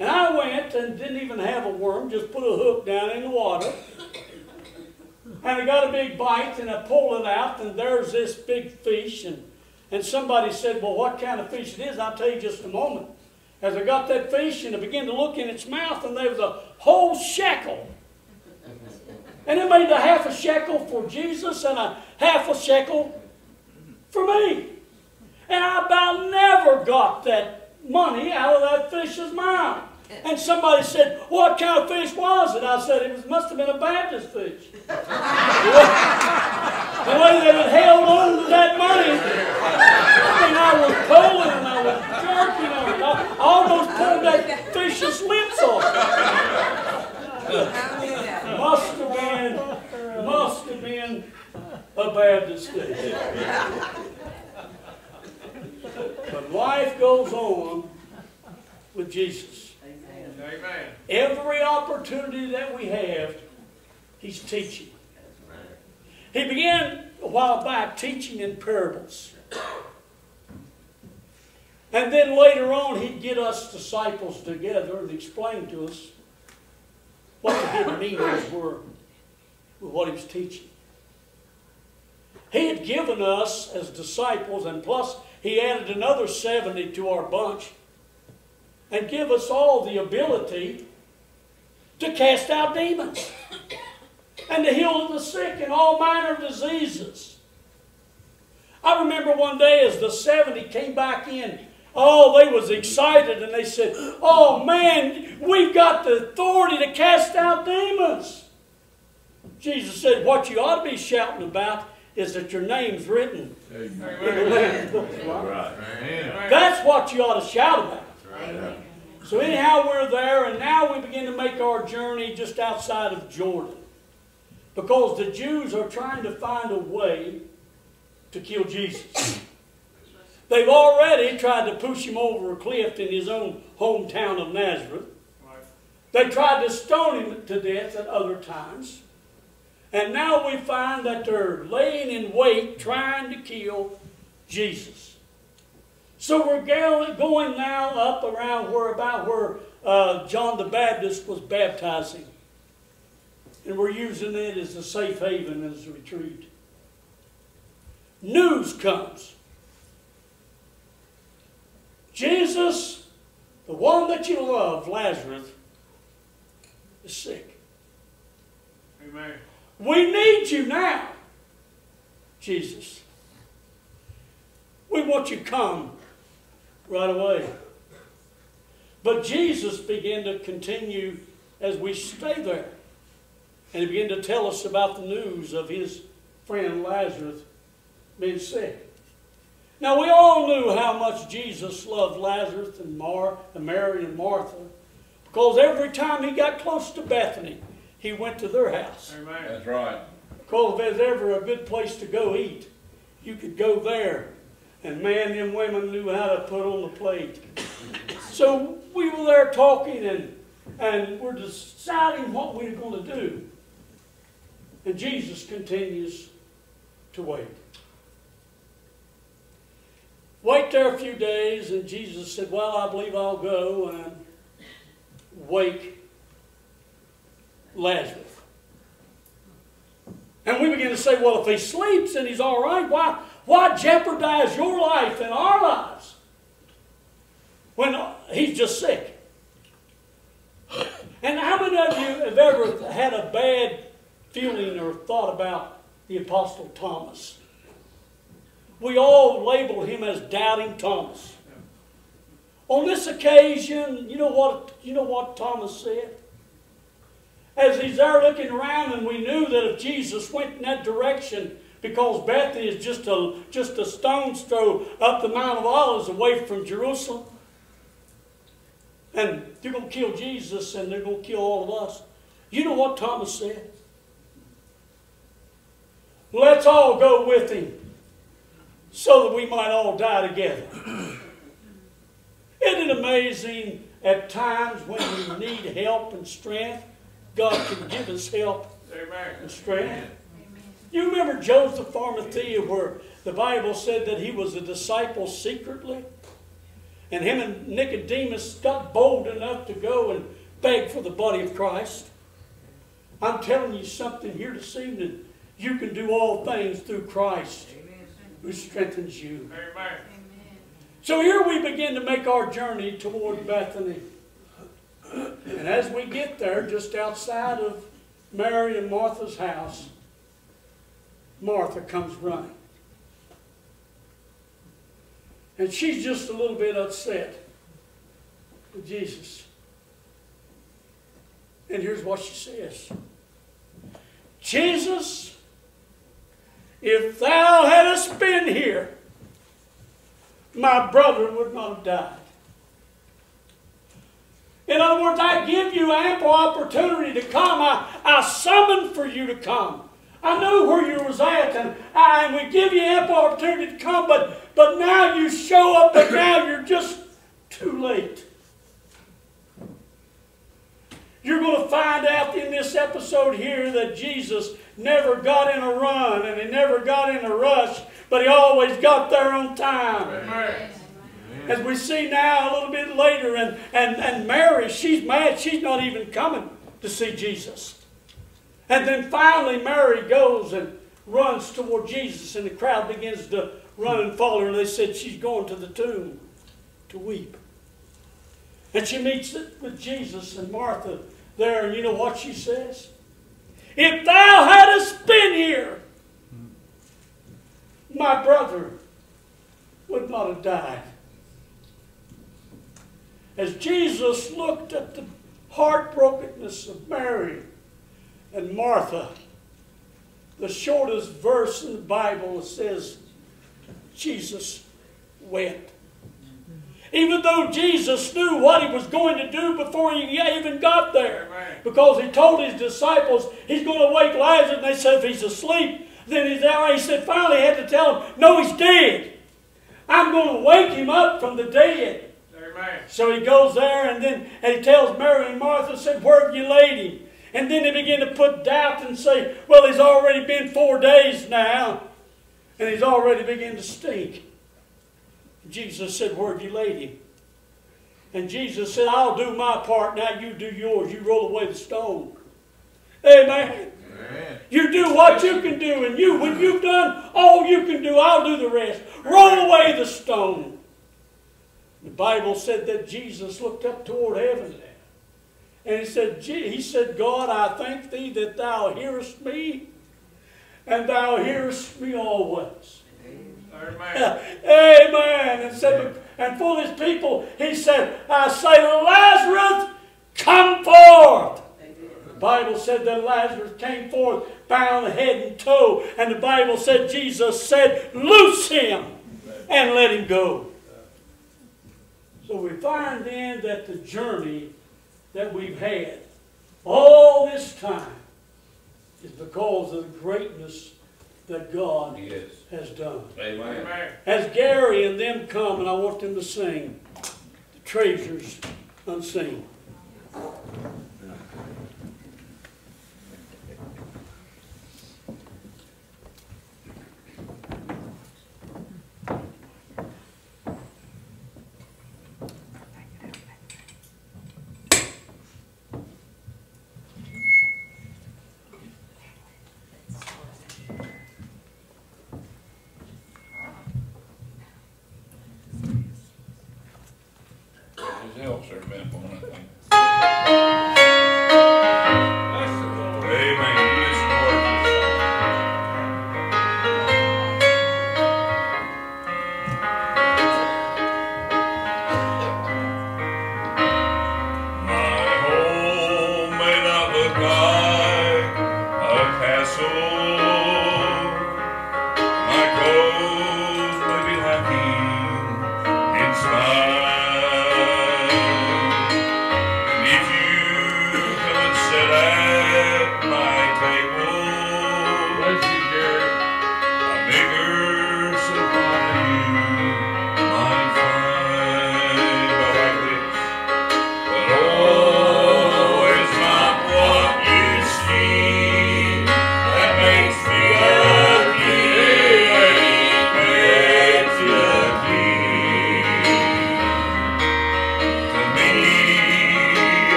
And I went and didn't even have a worm, just put a hook down in the water. And I got a big bite and I pulled it out and there's this big fish. And, and somebody said, well, what kind of fish it is? I'll tell you just a moment. As I got that fish and I began to look in its mouth and there was a whole shekel. And it made a half a shekel for Jesus and a half a shekel for me. And I about never got that money out of that fish's mouth. And somebody said, What kind of fish was it? I said, It was, must have been a Baptist fish. the way that it held on to that money. Mean, I was pulling and I was jerking on it. I almost pulled that fish's lips off. Must have been, must have been a bad fish. But life goes on with Jesus. Amen. Every opportunity that we have, he's teaching. He began a while back teaching in parables. And then later on, he'd get us disciples together and explain to us what the hidden meanings were with what he was teaching. He had given us as disciples, and plus he added another 70 to our bunch, and give us all the ability to cast out demons and to heal the sick and all manner of diseases. I remember one day as the 70 came back in, oh, they was excited and they said, oh man, we've got the authority to cast out demons. Jesus said, what you ought to be shouting about is that your name's written in the Lamb's Book of Life. Right. That's what you ought to shout about. So anyhow, we're there, and now we begin to make our journey just outside of Jordan. Because the Jews are trying to find a way to kill Jesus. They've already tried to push him over a cliff in his own hometown of Nazareth. They tried to stone him to death at other times. And now we find that they're laying in wait trying to kill Jesus. So we're going now up around where about where uh, John the Baptist was baptizing. And we're using it as a safe haven, as a retreat. News comes. Jesus, the one that you love, Lazarus, is sick. Amen. We need you now, Jesus. We want you to come right away. But Jesus began to continue as we stay there. And he began to tell us about the news of his friend Lazarus being sick. Now we all knew how much Jesus loved Lazarus and Mar and Mary and Martha. Because every time he got close to Bethany, he went to their house. Amen. That's right. Because if there's ever a good place to go eat, you could go there. And man, them women knew how to put on the plate. So we were there talking and, and we're deciding what we we're going to do. And Jesus continues to wait. Wait there a few days, and Jesus said, Well, I believe I'll go and wake Lazarus. And we begin to say, well, if he sleeps and he's all right, why, why jeopardize your life and our lives when he's just sick? And how many of you have ever had a bad feeling or thought about the Apostle Thomas? We all label him as Doubting Thomas. On this occasion, you know what, you know what Thomas said? As he's there looking around, and we knew that if Jesus went in that direction, because Bethany is just a, just a stone's throw up the Mount of Olives away from Jerusalem. And they're going to kill Jesus and they're going to kill all of us. You know what Thomas said? Let's all go with him so that we might all die together. Isn't it amazing at times when we need help and strength, God can give us help Amen. and strength? You remember Joseph Arimathea where the Bible said that he was a disciple secretly? And him and Nicodemus got bold enough to go and beg for the body of Christ. I'm telling you something here this evening. You can do all things through Christ who strengthens you. Amen. So here we begin to make our journey toward Bethany. And as we get there, just outside of Mary and Martha's house, Martha comes running. And she's just a little bit upset with Jesus. And here's what she says Jesus, if thou hadst been here, my brother would not have died. In other words, I give you ample opportunity to come. I, I summoned for you to come. I knew where you was at, and, I, and we give you ample opportunity to come, but, but now you show up, but now you're just too late. You're going to find out in this episode here that Jesus never got in a run and he never got in a rush, but he always got there on time. Amen. As we see now a little bit later, and, and, and Mary, she's mad. She's not even coming to see Jesus. And then finally, Mary goes and runs toward Jesus, and the crowd begins to run and follow her. And they said she's going to the tomb to weep. And she meets with Jesus and Martha there, and you know what she says? If thou hadst been here, my brother would not have died. As Jesus looked at the heartbrokenness of Mary and Martha, the shortest verse in the Bible says, Jesus wept. Even though Jesus knew what he was going to do before he even got there. Because he told his disciples he's going to wake Lazarus, and they said if he's asleep, then he's there. He said finally he had to tell them, no, he's dead. I'm going to wake him up from the dead. Amen. So he goes there and then and he tells Mary and Martha, said, Where have you laid him? And then they begin to put doubt and say, Well, he's already been four days now, and he's already begun to stink. Jesus said, Where have you laid him? And Jesus said, I'll do my part, now you do yours. You roll away the stone. Amen. Amen. You do what you can do, and you, when you've done all you can do, I'll do the rest. Roll away the stone. The Bible said that Jesus looked up toward heaven, and he said, he said, God, I thank thee that thou hearest me, and thou hearest me always. Amen. Amen. And said, and for his people, he said, I say, Lazarus, come forth. The Bible said that Lazarus came forth, bound head and toe, and the Bible said Jesus said, Loose him and let him go. So we find then that the journey that we've had all this time is because of the greatness that God Yes. has done. Amen. Amen. As Gary and them come, and I want them to sing the treasures unseen.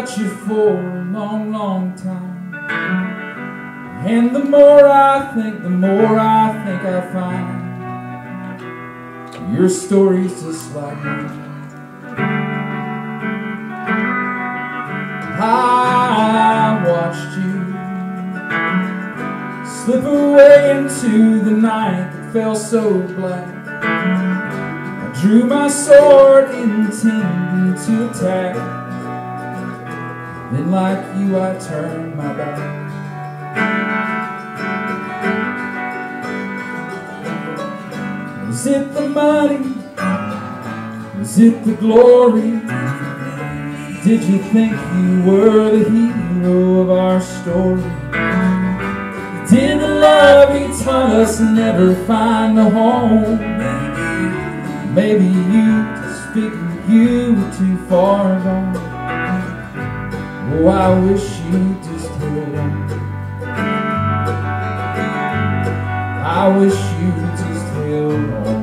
About you for a long, long time. And the more I think, the more I think I find your story's just like mine. I watched you slip away into the night that fell so black. I drew my sword intending to attack. Then, like you, I turned my back. Was it the money? Was it the glory? Did you think you were the hero of our story? Did the love he taught us never find a home? Maybe you just figured you were too far gone. Oh, I wish you'd just held on. I wish you'd just held on.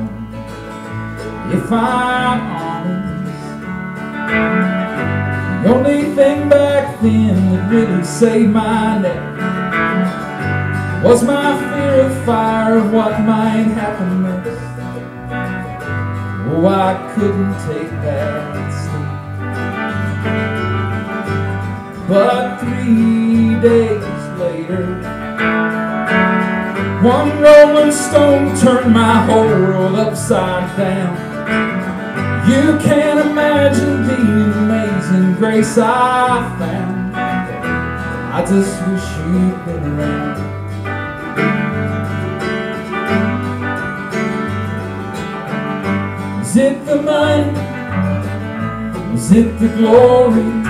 If I'm honest, the only thing back then that really saved my neck was my fear of fire of what might happen next. Oh, I couldn't take that But three days later, one rolling stone turned my whole world upside down. You can't imagine the amazing grace I found. I just wish you'd been around. Was it the money? Was it the glory?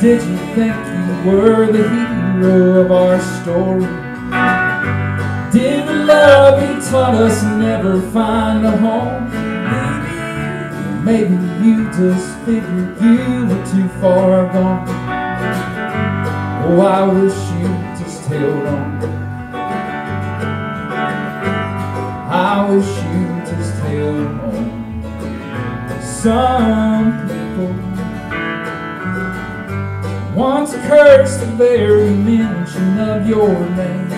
Did you think you were the hero of our story? Did the love he taught us never find a home? Maybe you just figured you were too far gone. Oh, I wish you just held on. I wish you just held on. Some once cursed the very mention of your name.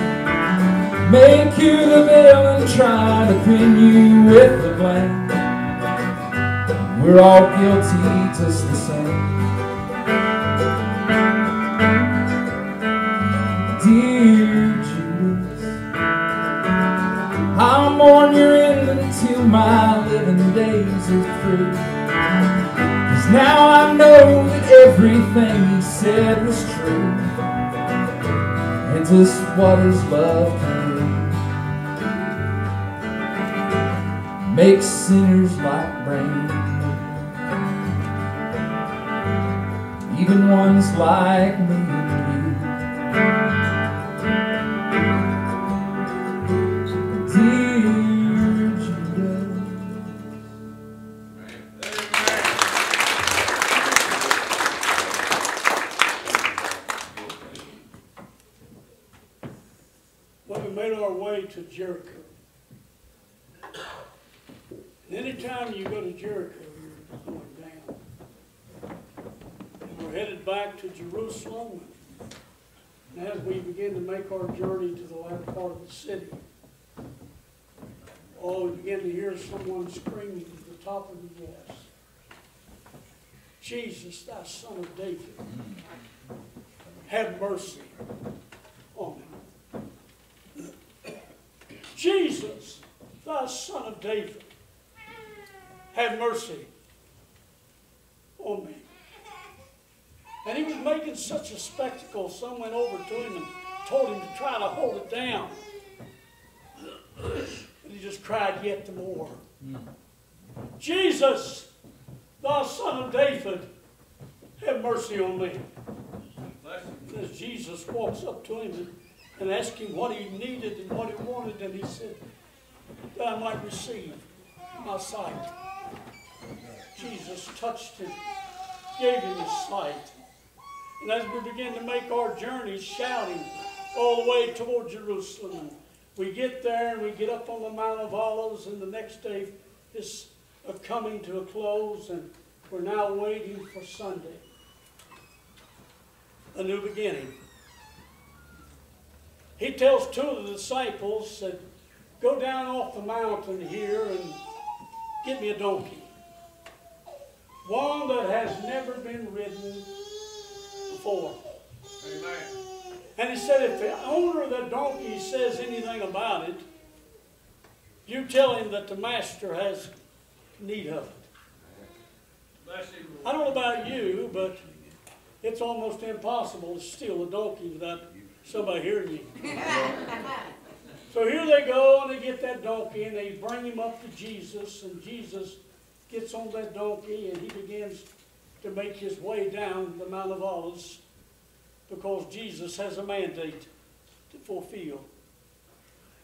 Make you the villain, try to pin you with the blame. We're all guilty just the same. Dear Judas, I'll mourn your end until my living days are through. Cause now I know that everything said was true. And just what his love can do. Make sinners like rain. Even ones like me part of the city, oh, we begin to hear someone screaming at the top of the voice. Jesus, thou son of David, have mercy on me. Jesus, thou son of David, have mercy on me. And he was making such a spectacle, some went over to him and told him to try to hold it down. And he just cried yet the more. Jesus, thou son of David, have mercy on me. As Jesus walks up to him and, and asks him what he needed and what he wanted, and he said, that I might receive my sight. Jesus touched him, gave him his sight. And as we begin to make our journey, shouting all the way toward Jerusalem, we get there and we get up on the Mount of Olives, and the next day is coming to a close, and we're now waiting for Sunday a new beginning. He tells two of the disciples that go down off the mountain here and get me a donkey. One that has never been ridden before. Amen. And he said, if the owner of the donkey says anything about it, you tell him that the master has need of it. I don't know about you, but it's almost impossible to steal a donkey without somebody hearing you. so here they go, and they get that donkey, and they bring him up to Jesus, and Jesus gets on that donkey, and he begins to make his way down the Mount of Olives because Jesus has a mandate to fulfill.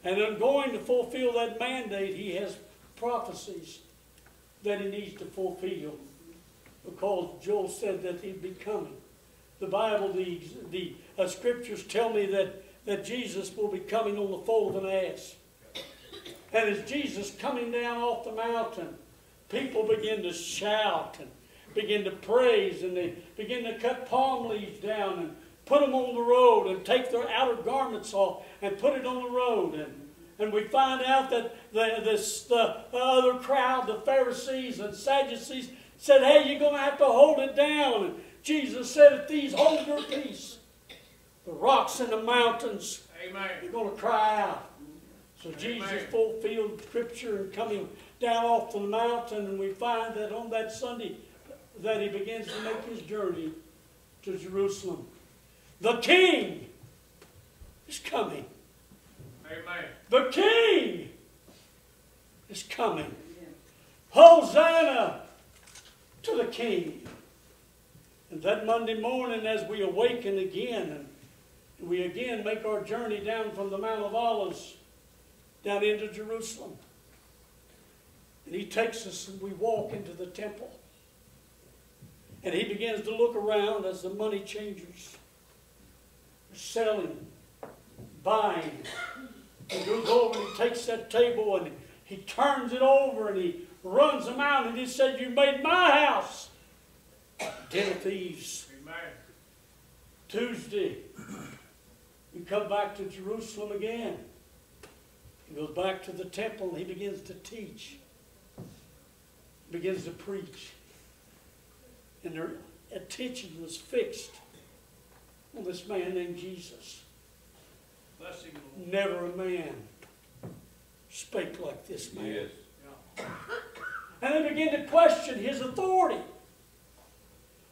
And in going to fulfill that mandate, he has prophecies that he needs to fulfill because Joel said that he'd be coming. The Bible, the, the uh, scriptures tell me that, that Jesus will be coming on the foal of an ass. And as Jesus coming down off the mountain, people begin to shout and begin to praise and they begin to cut palm leaves down and put them on the road and take their outer garments off and put it on the road. And, and we find out that the, this, the other crowd, the Pharisees and Sadducees, said, hey, you're going to have to hold it down. And Jesus said, if these hold your peace, the rocks and the mountains Amen. are going to cry out. So Jesus fulfilled Scripture and coming down off the mountain, and we find that on that Sunday that he begins to make his journey to Jerusalem. The King is coming. Amen. The King is coming. Hosanna to the King. And that Monday morning, as we awaken again, and we again make our journey down from the Mount of Olives down into Jerusalem. And he takes us and we walk into the temple. And he begins to look around as the money changers selling, buying. He goes over and he takes that table and he turns it over and he runs them out and he said, You made my house den of thieves. Tuesday, we come back to Jerusalem again. He goes back to the temple and he begins to teach, begins to preach. And their attention was fixed on this man named Jesus. Bless you, Lord. Never a man spake like this man. Yes. And they begin to question his authority.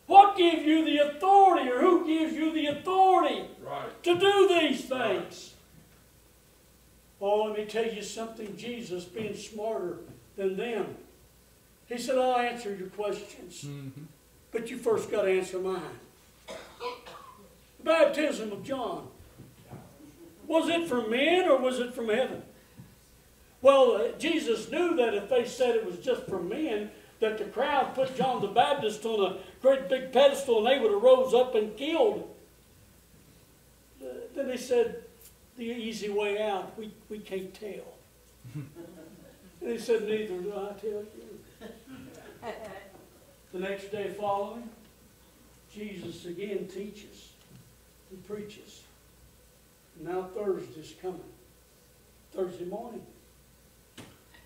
What gives you the authority, or who gives you the authority Right. to do these things? Oh, let me tell you something. Jesus, being smarter than them, he said, I'll answer your questions, mm-hmm. but you first got to answer mine. The baptism of John, was it from men or was it from heaven? Well, uh, Jesus knew that if they said it was just from men, that the crowd put John the Baptist on a great big pedestal and they would have rose up and killed. Uh, then they said, the easy way out, we, we can't tell. and he said, neither do I tell you. the next day following, Jesus again teaches and preaches. Now Thursday's coming. Thursday morning.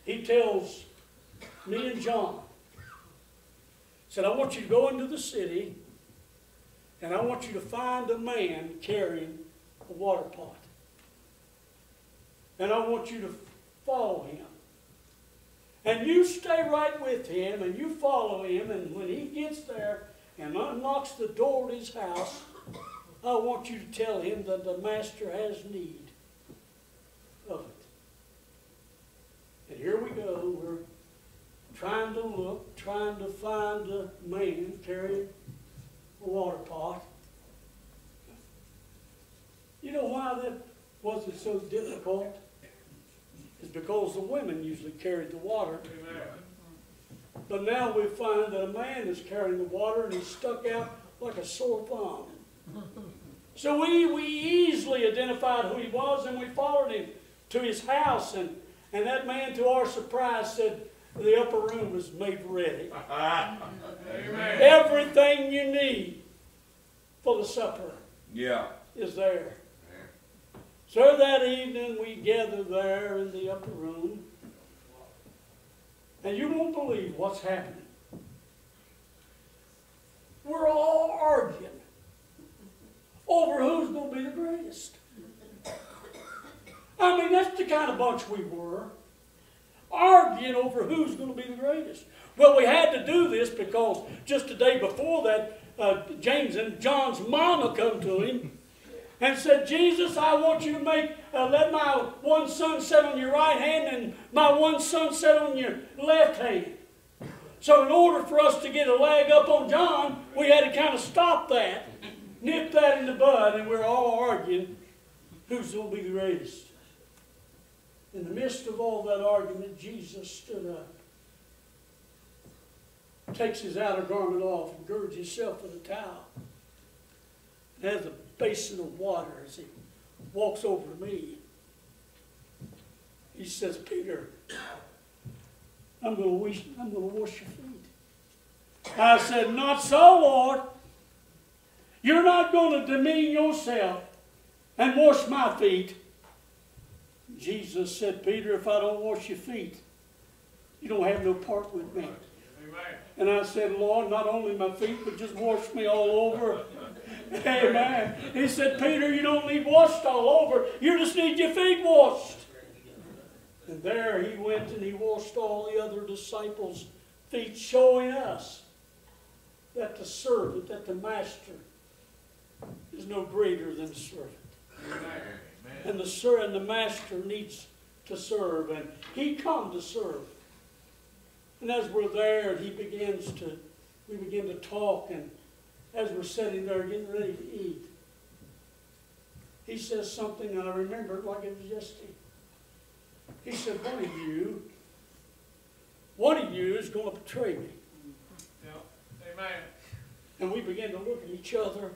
He tells me and John, said, I want you to go into the city and I want you to find a man carrying a water pot. And I want you to follow him. And you stay right with him and you follow him. And when he gets there and unlocks the door of his house, I want you to tell him that the master has need of it. And here we go. We're trying to look, trying to find a man carrying a water pot. You know why that wasn't so difficult? It's because the women usually carried the water. Amen. But now we find that a man is carrying the water and he's stuck out like a sore thumb. So we, we easily identified who he was and we followed him to his house. And, and that man, to our surprise, said the upper room was made ready. Amen. Everything you need for the supper Yeah. is there. So that evening we gathered there in the upper room. And you won't believe what's happening. We're all arguing over who's going to be the greatest. I mean, that's the kind of bunch we were. Arguing over who's going to be the greatest. Well, we had to do this because just the day before that, uh, James and John's mama come to him and said, Jesus, I want you to make, uh, let my one son sit on your right hand and my one son sit on your left hand. So in order for us to get a leg up on John, we had to kind of stop that, nip that in the bud, and we're all arguing who's going to be the greatest. In the midst of all that argument, Jesus stood up, takes his outer garment off, and girds himself with a towel, and has a basin of water as he walks over to me. He says, Peter, I'm going to wash, I'm going to wash your feet. I said, Not so, Lord. You're not going to demean yourself and wash my feet. Jesus said, Peter, if I don't wash your feet, you don't have no part with me. Amen. And I said, Lord, not only my feet, but just wash me all over. Amen. He said, Peter, you don't need washed all over. You just need your feet washed. And there he went and he washed all the other disciples' feet, showing us that the servant, that the master is no greater than the servant. And the ser- and the master needs to serve, and he come to serve. And as we're there, he begins to, we begin to talk, and as we're sitting there getting ready to eat, he says something, and I remember it like it was yesterday. He said, one of you, one of you is going to betray me. Yeah. Amen. And we began to look at each other,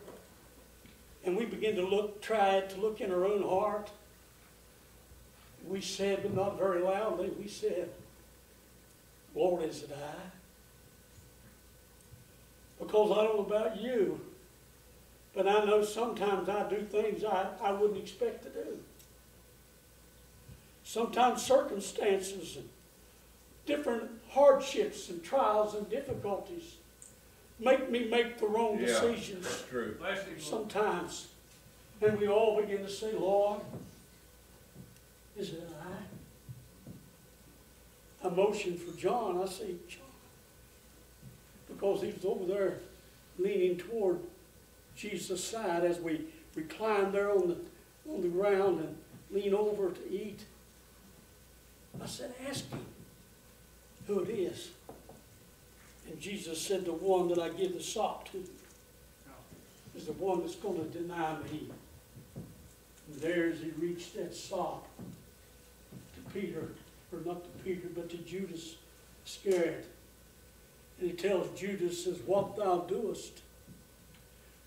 and we began to look, try to look in our own heart. We said, but not very loudly, we said, Lord, is it I? Because I don't know about you, but I know sometimes I do things I, I wouldn't expect to do. Sometimes circumstances and different hardships and trials and difficulties make me make the wrong Yeah, decisions That's true. Bless him, Lord. sometimes. And we all begin to say, Lord, is it I? I motion for John. I say, John. Because he was over there leaning toward Jesus' side as we recline there on the, on the ground and lean over to eat. I said, ask him who it is. And Jesus said, the one that I give the sop to is the one that's going to deny me. And there as he reached that sop to Peter, or not to Peter, but to Judas Iscariot. And he tells Judas, says, What thou doest,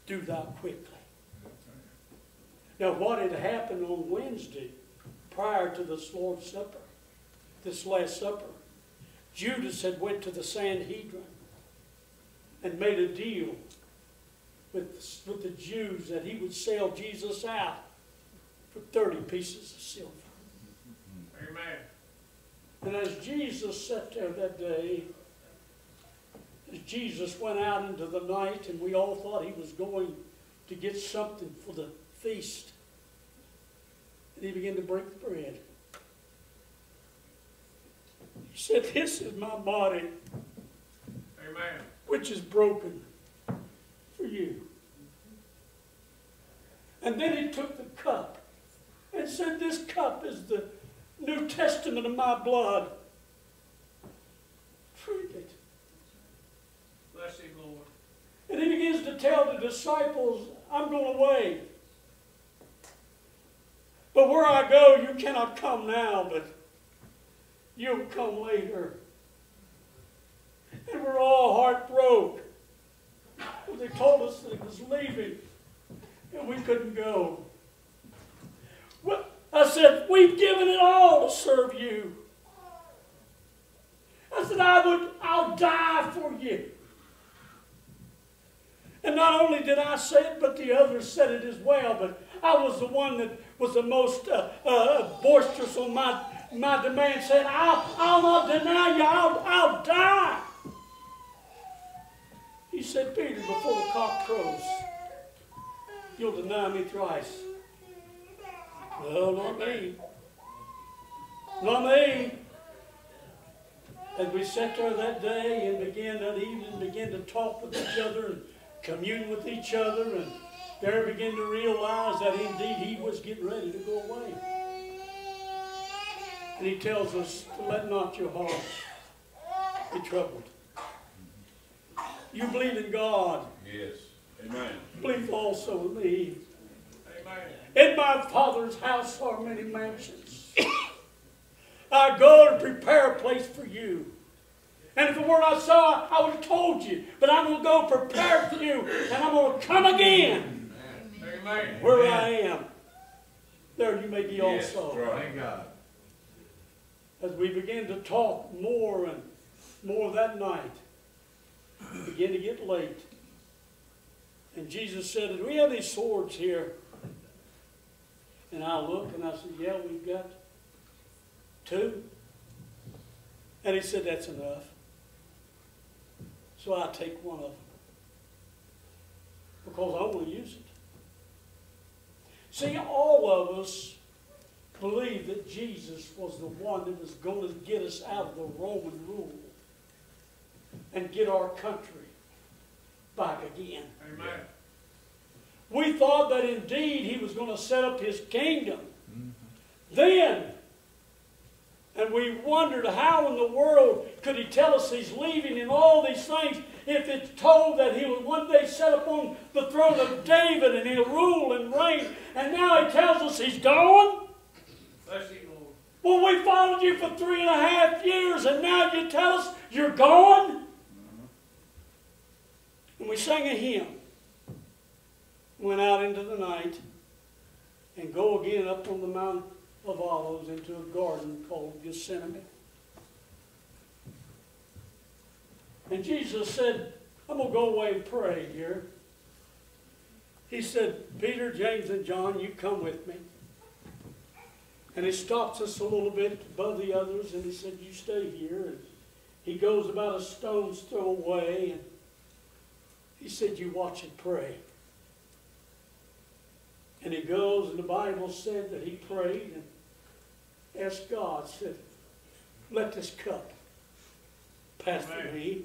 do thou quickly. Now, what had happened on Wednesday prior to this Lord's Supper, this Last Supper, Judas had went to the Sanhedrin and made a deal with, with the Jews that he would sell Jesus out for 30 pieces of silver. Amen. And as Jesus sat there that day, as Jesus went out into the night, and we all thought he was going to get something for the feast, and he began to break the bread. He said, This is my body, Amen. Which is broken for you. And then he took the cup and said, This cup is the New Testament of my blood. Forget. Bless him, Lord. And he begins to tell the disciples, I'm going away. But where I go, you cannot come now, but you'll come later. And we're all heartbroken. Well, they told us that he was leaving, and we couldn't go. Well, I said, we've given it all to serve you. I said, I would, I'll die for you. And not only did I say it, but the others said it as well. But I was the one that was the most uh, uh, boisterous on my, my demand, saying, I'll, I'll not deny you, I'll, I'll die. He said, Peter, before the cock crows, you'll deny me thrice. Well, not me. Not me. As we sat there that day and began that evening, began to talk with each other and commune with each other, and there began to realize that indeed he was getting ready to go away. And he tells us to let not your heart be troubled. You believe in God, Yes. Amen. believe also in me. Amen. In my Father's house are many mansions. I go to prepare a place for you. And if it were not so, I, I would have told you. But I'm going to go prepare for you, and I'm going to come again Amen. where I am. There you may be Yes, also. right. God. As we begin to talk more and more that night, it began to get late. And Jesus said, Do we have these swords here? And I looked and I said, Yeah, we've got two. And he said, That's enough. So I take one of them. Because I want to use it. See, all of us believe that Jesus was the one that was going to get us out of the Roman rule and get our country back again. Amen. We thought that indeed he was going to set up his kingdom. Then, and we wondered how in the world could he tell us he's leaving and all these things if it's told that he will one day set upon the throne of David and he'll rule and reign. And now he tells us he's going. Bless him, Lord. Well, we followed you for three and a half years, and now you tell us you're gone? And we sang a hymn, went out into the night, and go again up on the Mount of Olives into a garden called Gethsemane. And Jesus said, I'm going to go away and pray here. He said, Peter, James, and John, you come with me. And he stops us a little bit above the others, and he said, You stay here. And he goes about a stone's throw away, and he said, You watch and pray. And he goes, and the Bible said that he prayed and asked God, said, Let this cup pass from me.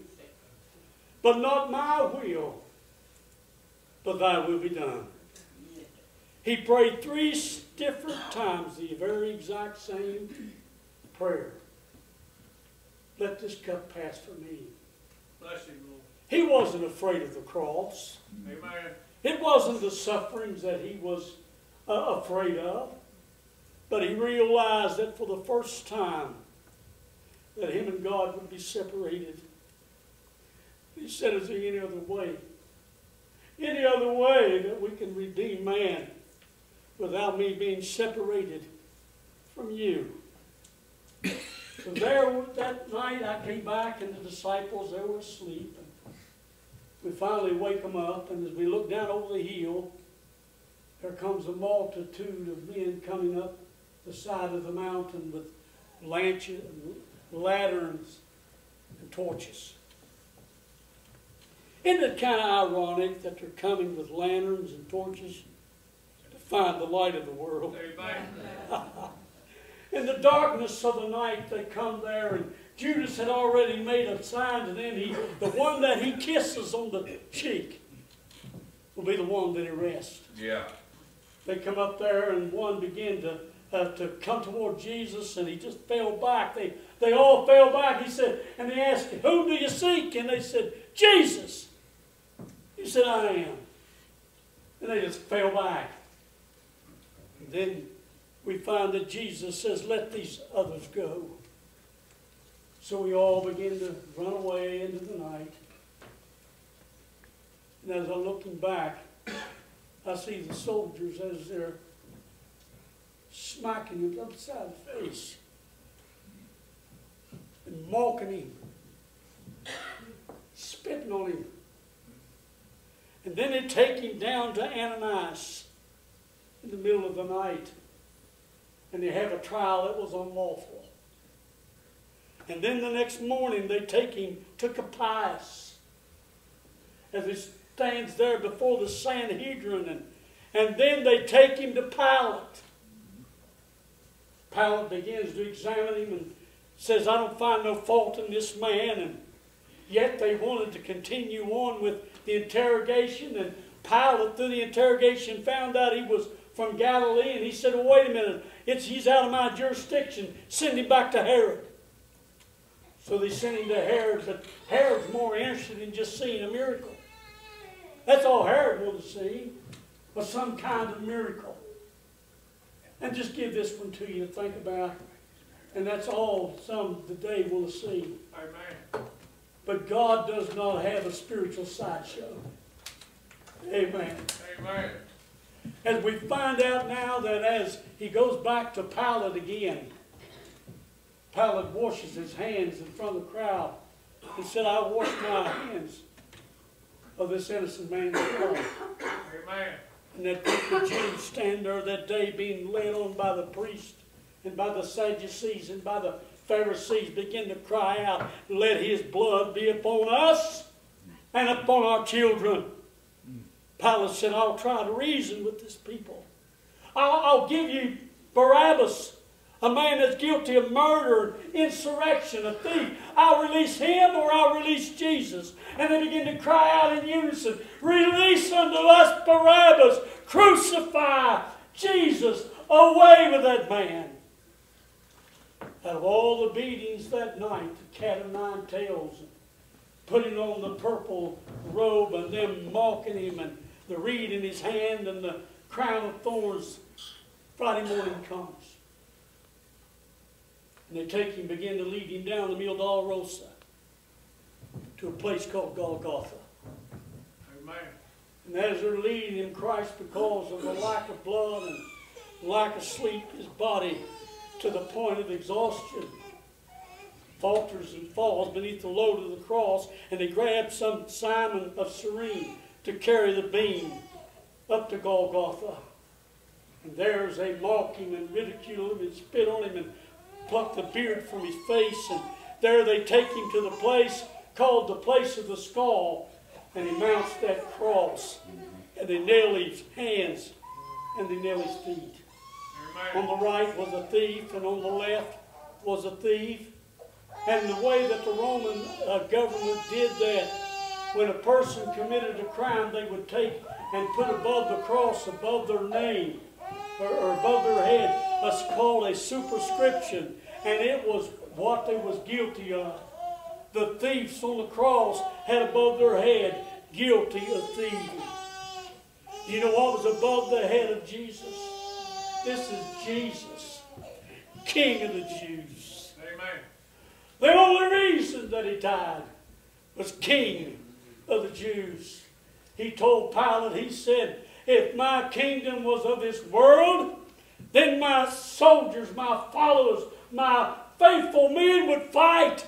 But not my will, but thy will be done. He prayed three different times the very exact same prayer. Let this cup pass from me. Bless Lord. He wasn't afraid of the cross. Amen. It wasn't the sufferings that he was uh, afraid of. But he realized that for the first time that him and God would be separated. He said, is there any other way? Any other way that we can redeem man without me being separated from you? So there, that night I came back and the disciples, they were asleep. We finally wake them up, and as we look down over the hill, there comes a multitude of men coming up the side of the mountain with lances, lanterns, and torches. Isn't it kind of ironic that they're coming with lanterns and torches to find the light of the world? In the darkness of the night, they come there, and Judas had already made a sign to them. He, the one that he kisses on the cheek will be the one that he arrests. Yeah. They come up there, and one began to uh, to come toward Jesus, and he just fell back. They, they all fell back. He said, and they asked, Whom do you seek? And they said, Jesus. He said, I am. And they just fell back. And then we find that Jesus says, Let these others go. So we all begin to run away into the night. And as I'm looking back, I see the soldiers as they're smacking him upside the face and mocking him, spitting on him. And then they take him down to Ananias in the middle of the night. And they have a trial that was unlawful. And then the next morning they take him to Caiaphas as he stands there before the Sanhedrin. And, and then they take him to Pilate. Pilate begins to examine him and says, I don't find no fault in this man. And yet they wanted to continue on with the interrogation. And Pilate, through the interrogation, found out he was from Galilee. And he said, well, wait a minute, it's, he's out of my jurisdiction. Send him back to Herod. So they sent him to Herod, but Herod's more interested in just seeing a miracle. That's all Herod wanted to see, was some kind of miracle. And just give this one to you to think about. And that's all some today will see. Amen. But God does not have a spiritual sideshow. Amen. Amen. As we find out now that as he goes back to Pilate again, Pilate washes his hands in front of the crowd and said, I wash my hands of this innocent man's blood. Amen. And that the Jews stand there that day being led on by the priest and by the Sadducees and by the Pharisees begin to cry out, Let his blood be upon us and upon our children. Pilate said, I'll try to reason with this people. I'll, I'll give you Barabbas, a man that's guilty of murder, insurrection, a thief. I'll release him or I'll release Jesus. And they begin to cry out in unison, Release unto us Barabbas, crucify Jesus, away with that man. Out of all the beatings that night, the cat of nine tails, putting on the purple robe and them mocking him and the reed in his hand and the crown of thorns, Friday morning comes. And they take him, begin to lead him down the Via Dolorosa to a place called Golgotha. Amen. And as they're leading him, Christ, because of the lack of blood and lack of sleep, his body to the point of exhaustion, falters and falls beneath the load of the cross, and they grab some Simon of Cyrene to carry the beam up to Golgotha. And there's they mock him and ridicule him and spit on him and pluck the beard from his face. And there they take him to the place called the place of the skull. And he mounts that cross. And they nail his hands and they nail his feet. On the right was a thief, and on the left was a thief. And the way that the Roman uh, government did that, when a person committed a crime, they would take and put above the cross, above their name, or, or above their head, what's called a superscription. And it was what they was guilty of. The thieves on the cross had above their head, guilty of thieving. You know what was above the head of Jesus? This is Jesus, King of the Jews. Amen. The only reason that he died was King of the Jews. He told Pilate, he said, if my kingdom was of this world, then my soldiers, my followers, my faithful men would fight.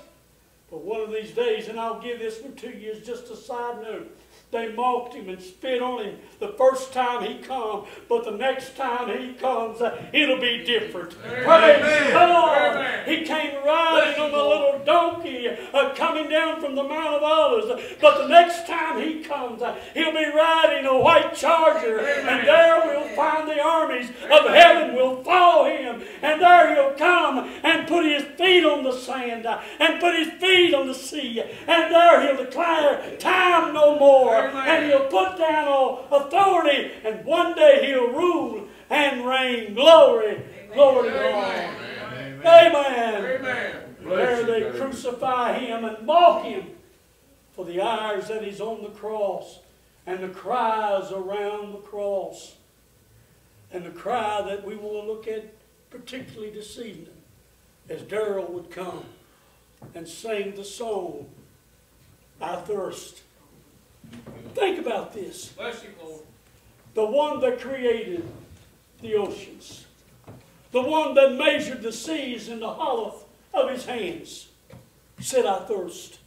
But one of these days, and I'll give this to you as just a side note, they mocked him and spit on him the first time he come, but the next time he comes, uh, it'll be different. Amen. Praise God! Amen. He came riding on a little donkey, uh, coming down from the Mount of Olives. But the next time he comes, uh, he'll be riding a white charger, and there we'll find the armies of heaven will follow him, and there he'll come and put his feet on the sand, uh, and put his feet on the sea, and there he'll declare time no more, Amen and he'll put down all authority, and one day he'll rule and reign. Glory, Amen. glory to God. Amen. Amen. There they crucify him and mock him for the hours that he's on the cross and the cries around the cross and the cry that we want to look at particularly this evening as Darrell would come and sing the song, I Thirst. Think about this. The one that created the oceans. The one that measured the seas in the hollow of his hands said, I thirst.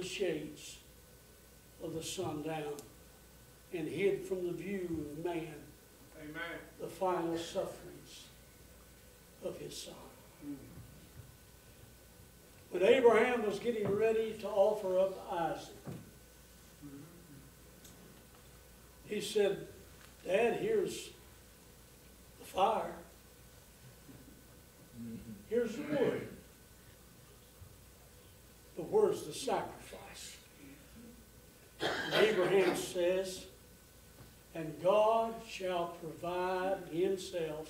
the shades of the sun down and hid from the view of man Amen. the final sufferings of his son. Mm. When Abraham was getting ready to offer up Isaac, he said, Dad, here's the fire. Here's the wood. But where's the sacrifice? Abraham says, and God shall provide himself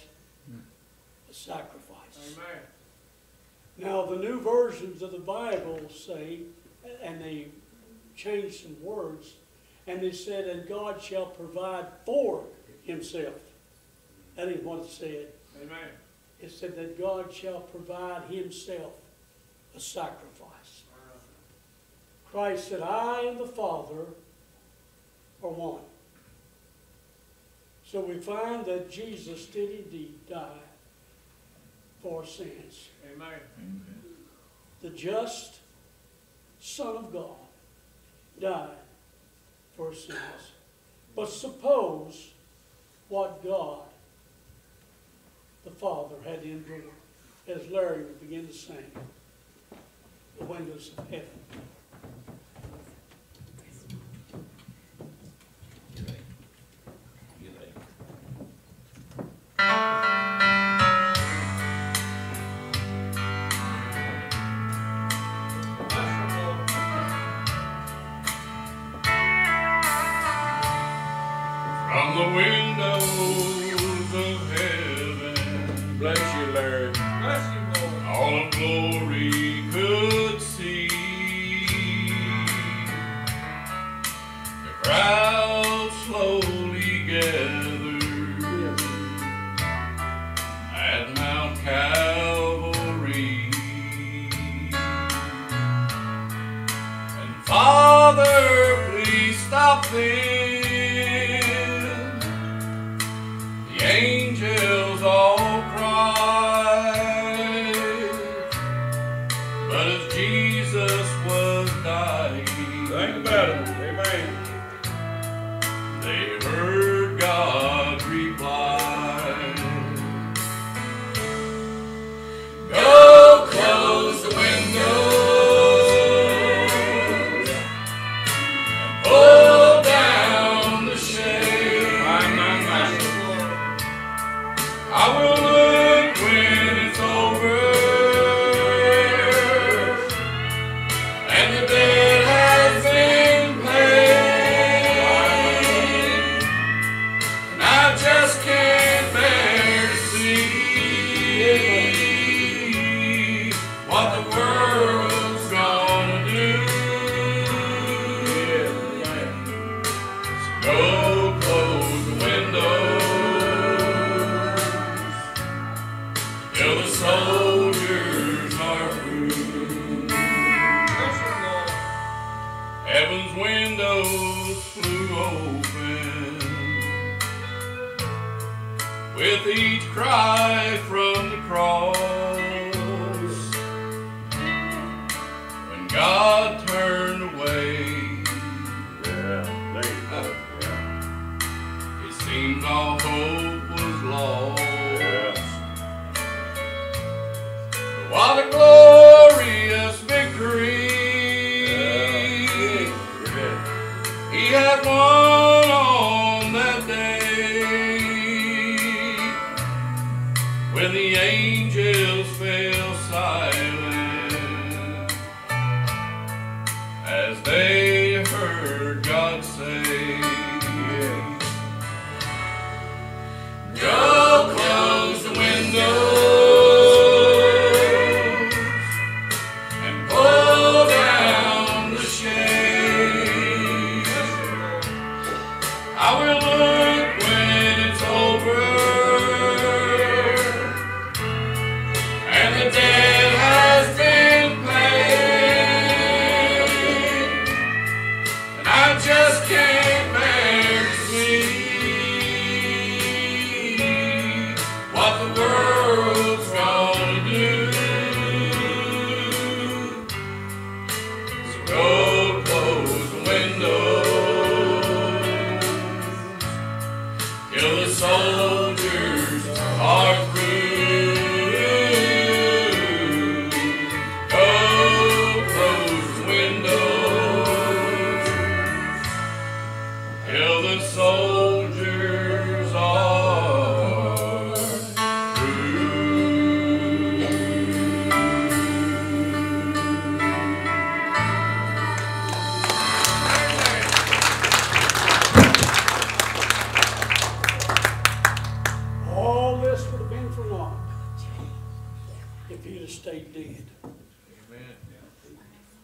a sacrifice. Amen. Now, the new versions of the Bible say, and they changed some words, and they said, and God shall provide for himself. That is what it said. Amen. It said that God shall provide himself a sacrifice. Christ said, I and the Father are one. So we find that Jesus did indeed die for sins. Amen. The just Son of God died for sins. But suppose what God the Father had endured, as Larry would begin to sing, the windows of heaven. Please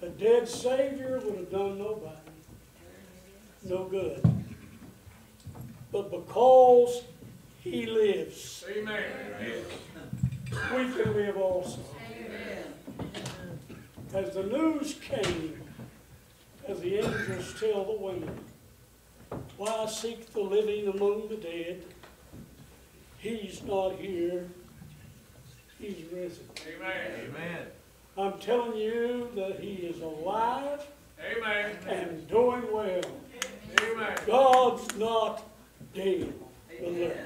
A dead Savior would have done nobody no good. But because He lives, Amen. we can live also. Amen. As the news came, as the angels tell the women, why seek the living among the dead? He's not here, he's risen. Amen. Amen. I'm telling you that he is alive Amen. and doing well. Amen. God's not dead. Brother Amen.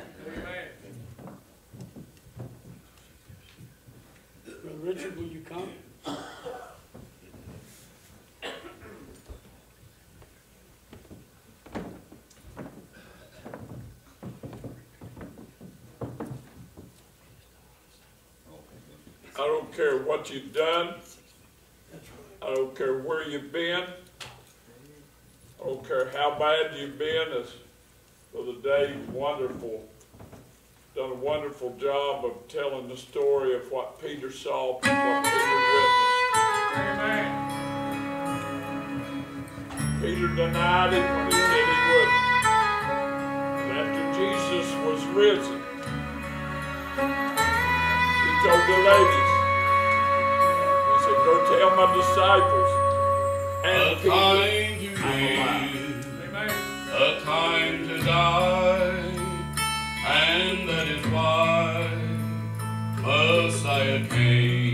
Brother Richard, will you come? I don't care what you've done. I don't care where you've been. I don't care how bad you've been. As Brother Dave, wonderful, done a wonderful job of telling the story of what Peter saw, what Peter witnessed. Amen. Peter denied it when he said he wouldn't. And after Jesus was risen, he told the said, go tell my disciples and A time to I'm alive. live, Amen. a time to die, and that is why Messiah came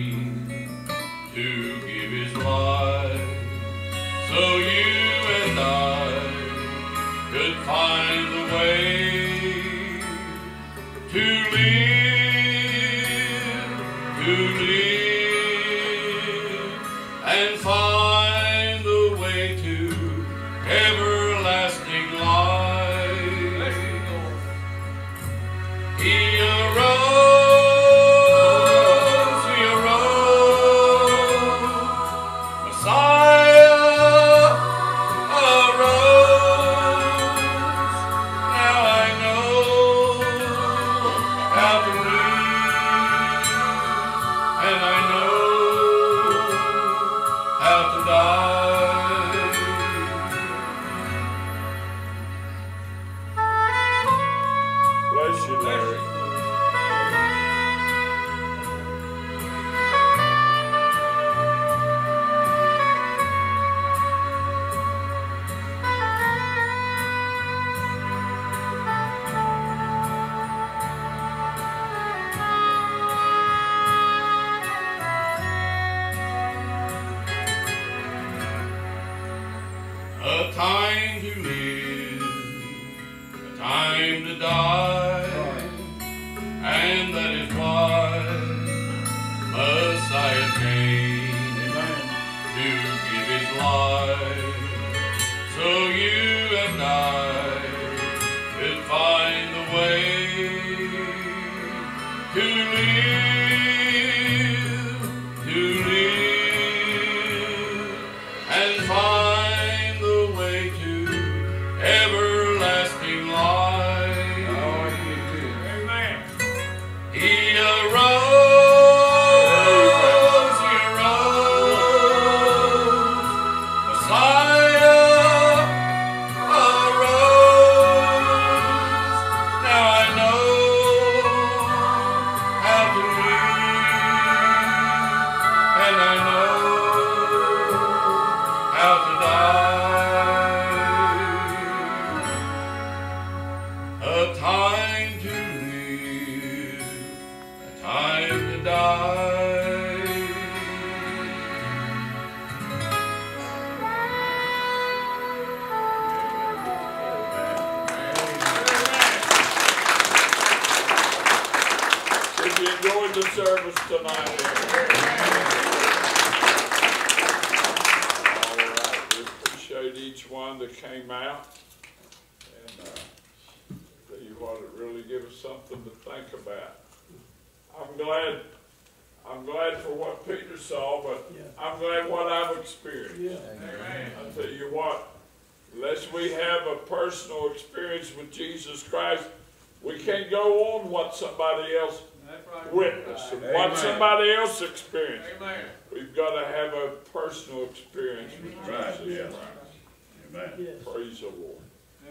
experience with Jesus Christ, we can't go on what somebody else That's right. witness and Amen. watch somebody else experience. Amen. We've got to have a personal experience with Right, Jesus. yeah. Amen. Yes. Praise the Lord.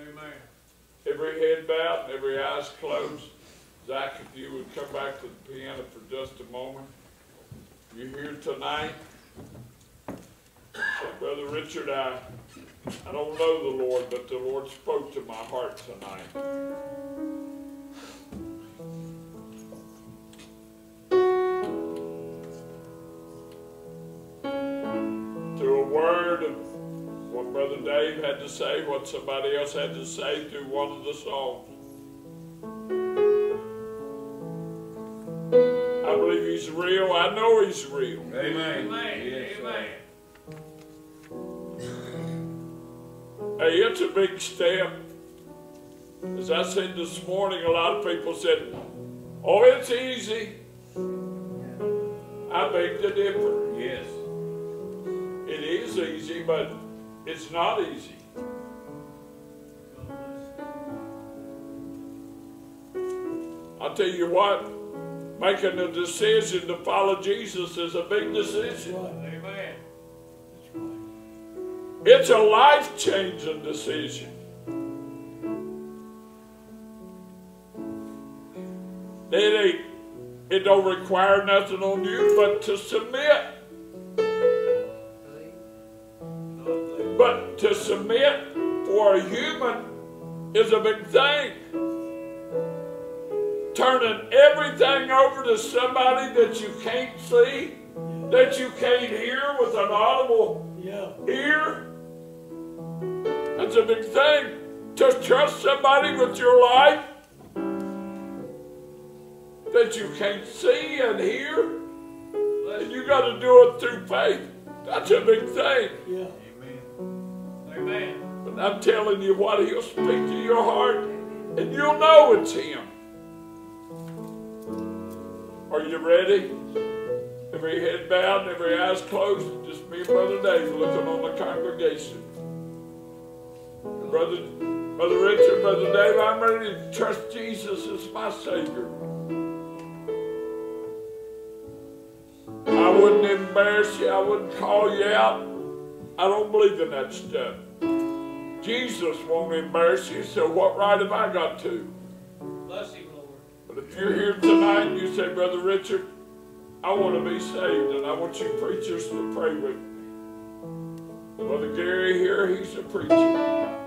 Amen. Every head bowed and every eyes closed. Zack, if you would come back to the piano for just a moment. You're here tonight. Say, Brother Richard, I, I don't know the Lord, but the Lord spoke to my heart tonight. Brother Dave had to say, what somebody else had to say through one of the songs. I believe he's real. I know he's real. Amen. Amen. Yes. Amen. Hey, it's a big step. As I said this morning, a lot of people said, oh, it's easy. I beg to differ. Yes. It is easy, but it's not easy. I'll tell you what, making a decision to follow Jesus is a big decision. It's a life changing decision. It ain't, it don't require nothing on you but to submit. But to submit for a human is a big thing. Turning everything over to somebody that you can't see, that you can't hear with an audible Yeah. ear. That's a big thing. To trust somebody with your life that you can't see and hear, and you got to do it through faith. That's a big thing. Yeah. Amen. But I'm telling you what, he'll speak to your heart, and you'll know it's him. Are you ready? Every head bowed, and every eyes closed. Just me and Brother Dave looking on the congregation. Brother, Brother Richard, Brother Dave, I'm ready to trust Jesus as my Savior. I wouldn't embarrass you. I wouldn't call you out. I don't believe in that stuff. Jesus won't embarrass you, so what right have I got to? Bless him, Lord. But if you're here tonight and you say, Brother Richard, I want to be saved and I want you preachers to pray with me. Brother Gary here, he's a preacher.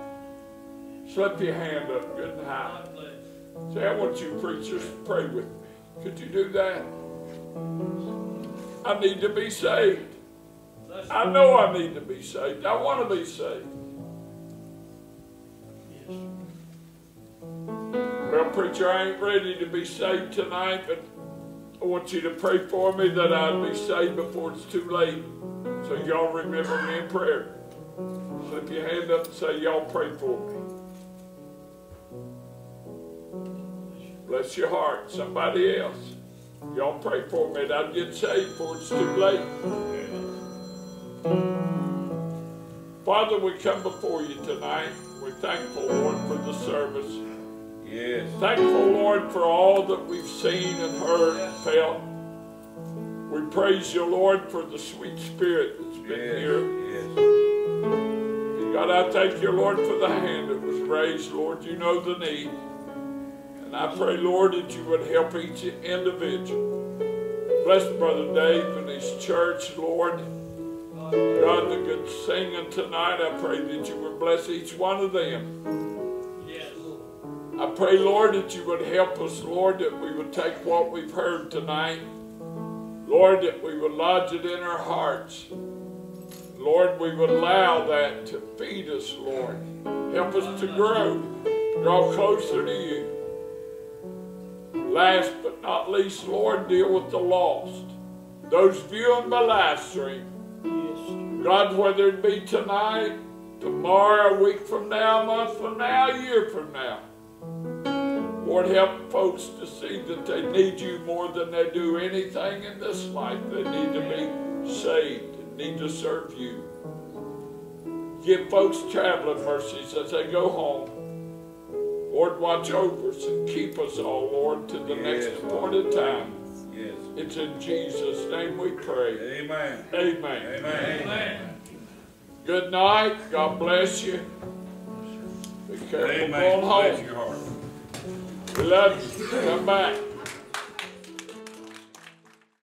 Slip your hand up good and high. Say, I want you preachers to pray with me. Could you do that? I need to be saved. I know I need to be saved. I want to be saved. Well, preacher, I ain't ready to be saved tonight, but I want you to pray for me that I'd be saved before it's too late. So y'all remember me in prayer. Slip your hand up and say, y'all pray for me. Bless your heart. Somebody else. Y'all pray for me that I'd get saved before it's too late. Father, we come before you tonight. We're thankful, Lord, for the service. Yes. Thankful, Lord, for all that we've seen and heard and felt. We praise you, Lord, for the sweet spirit that's been Yes. here. Yes. God, I thank you, Lord, for the hand that was raised. Lord, you know the need. And I pray, Lord, that you would help each individual. Bless Brother Dave and his church, Lord. God, the good singing tonight, I pray that you would bless each one of them. I pray, Lord, that you would help us, Lord, that we would take what we've heard tonight. Lord, that we would lodge it in our hearts. Lord, we would allow that to feed us, Lord. Help us to grow, draw closer to you. Last but not least, Lord, deal with the lost. Those viewing by live stream. God, whether it be tonight, tomorrow, a week from now, a month from now, a year from now. Lord, help folks to see that they need you more than they do anything in this life. They need to be saved and need to serve you. Give folks traveling mercies as they go home. Lord, watch over us and keep us all, Lord, to the Yes, next appointed time. Yes. It's in Jesus' name we pray. Amen. Amen. Amen. Amen. Good night. God bless you. Be careful Amen. going Bless your heart. Love you. Come back.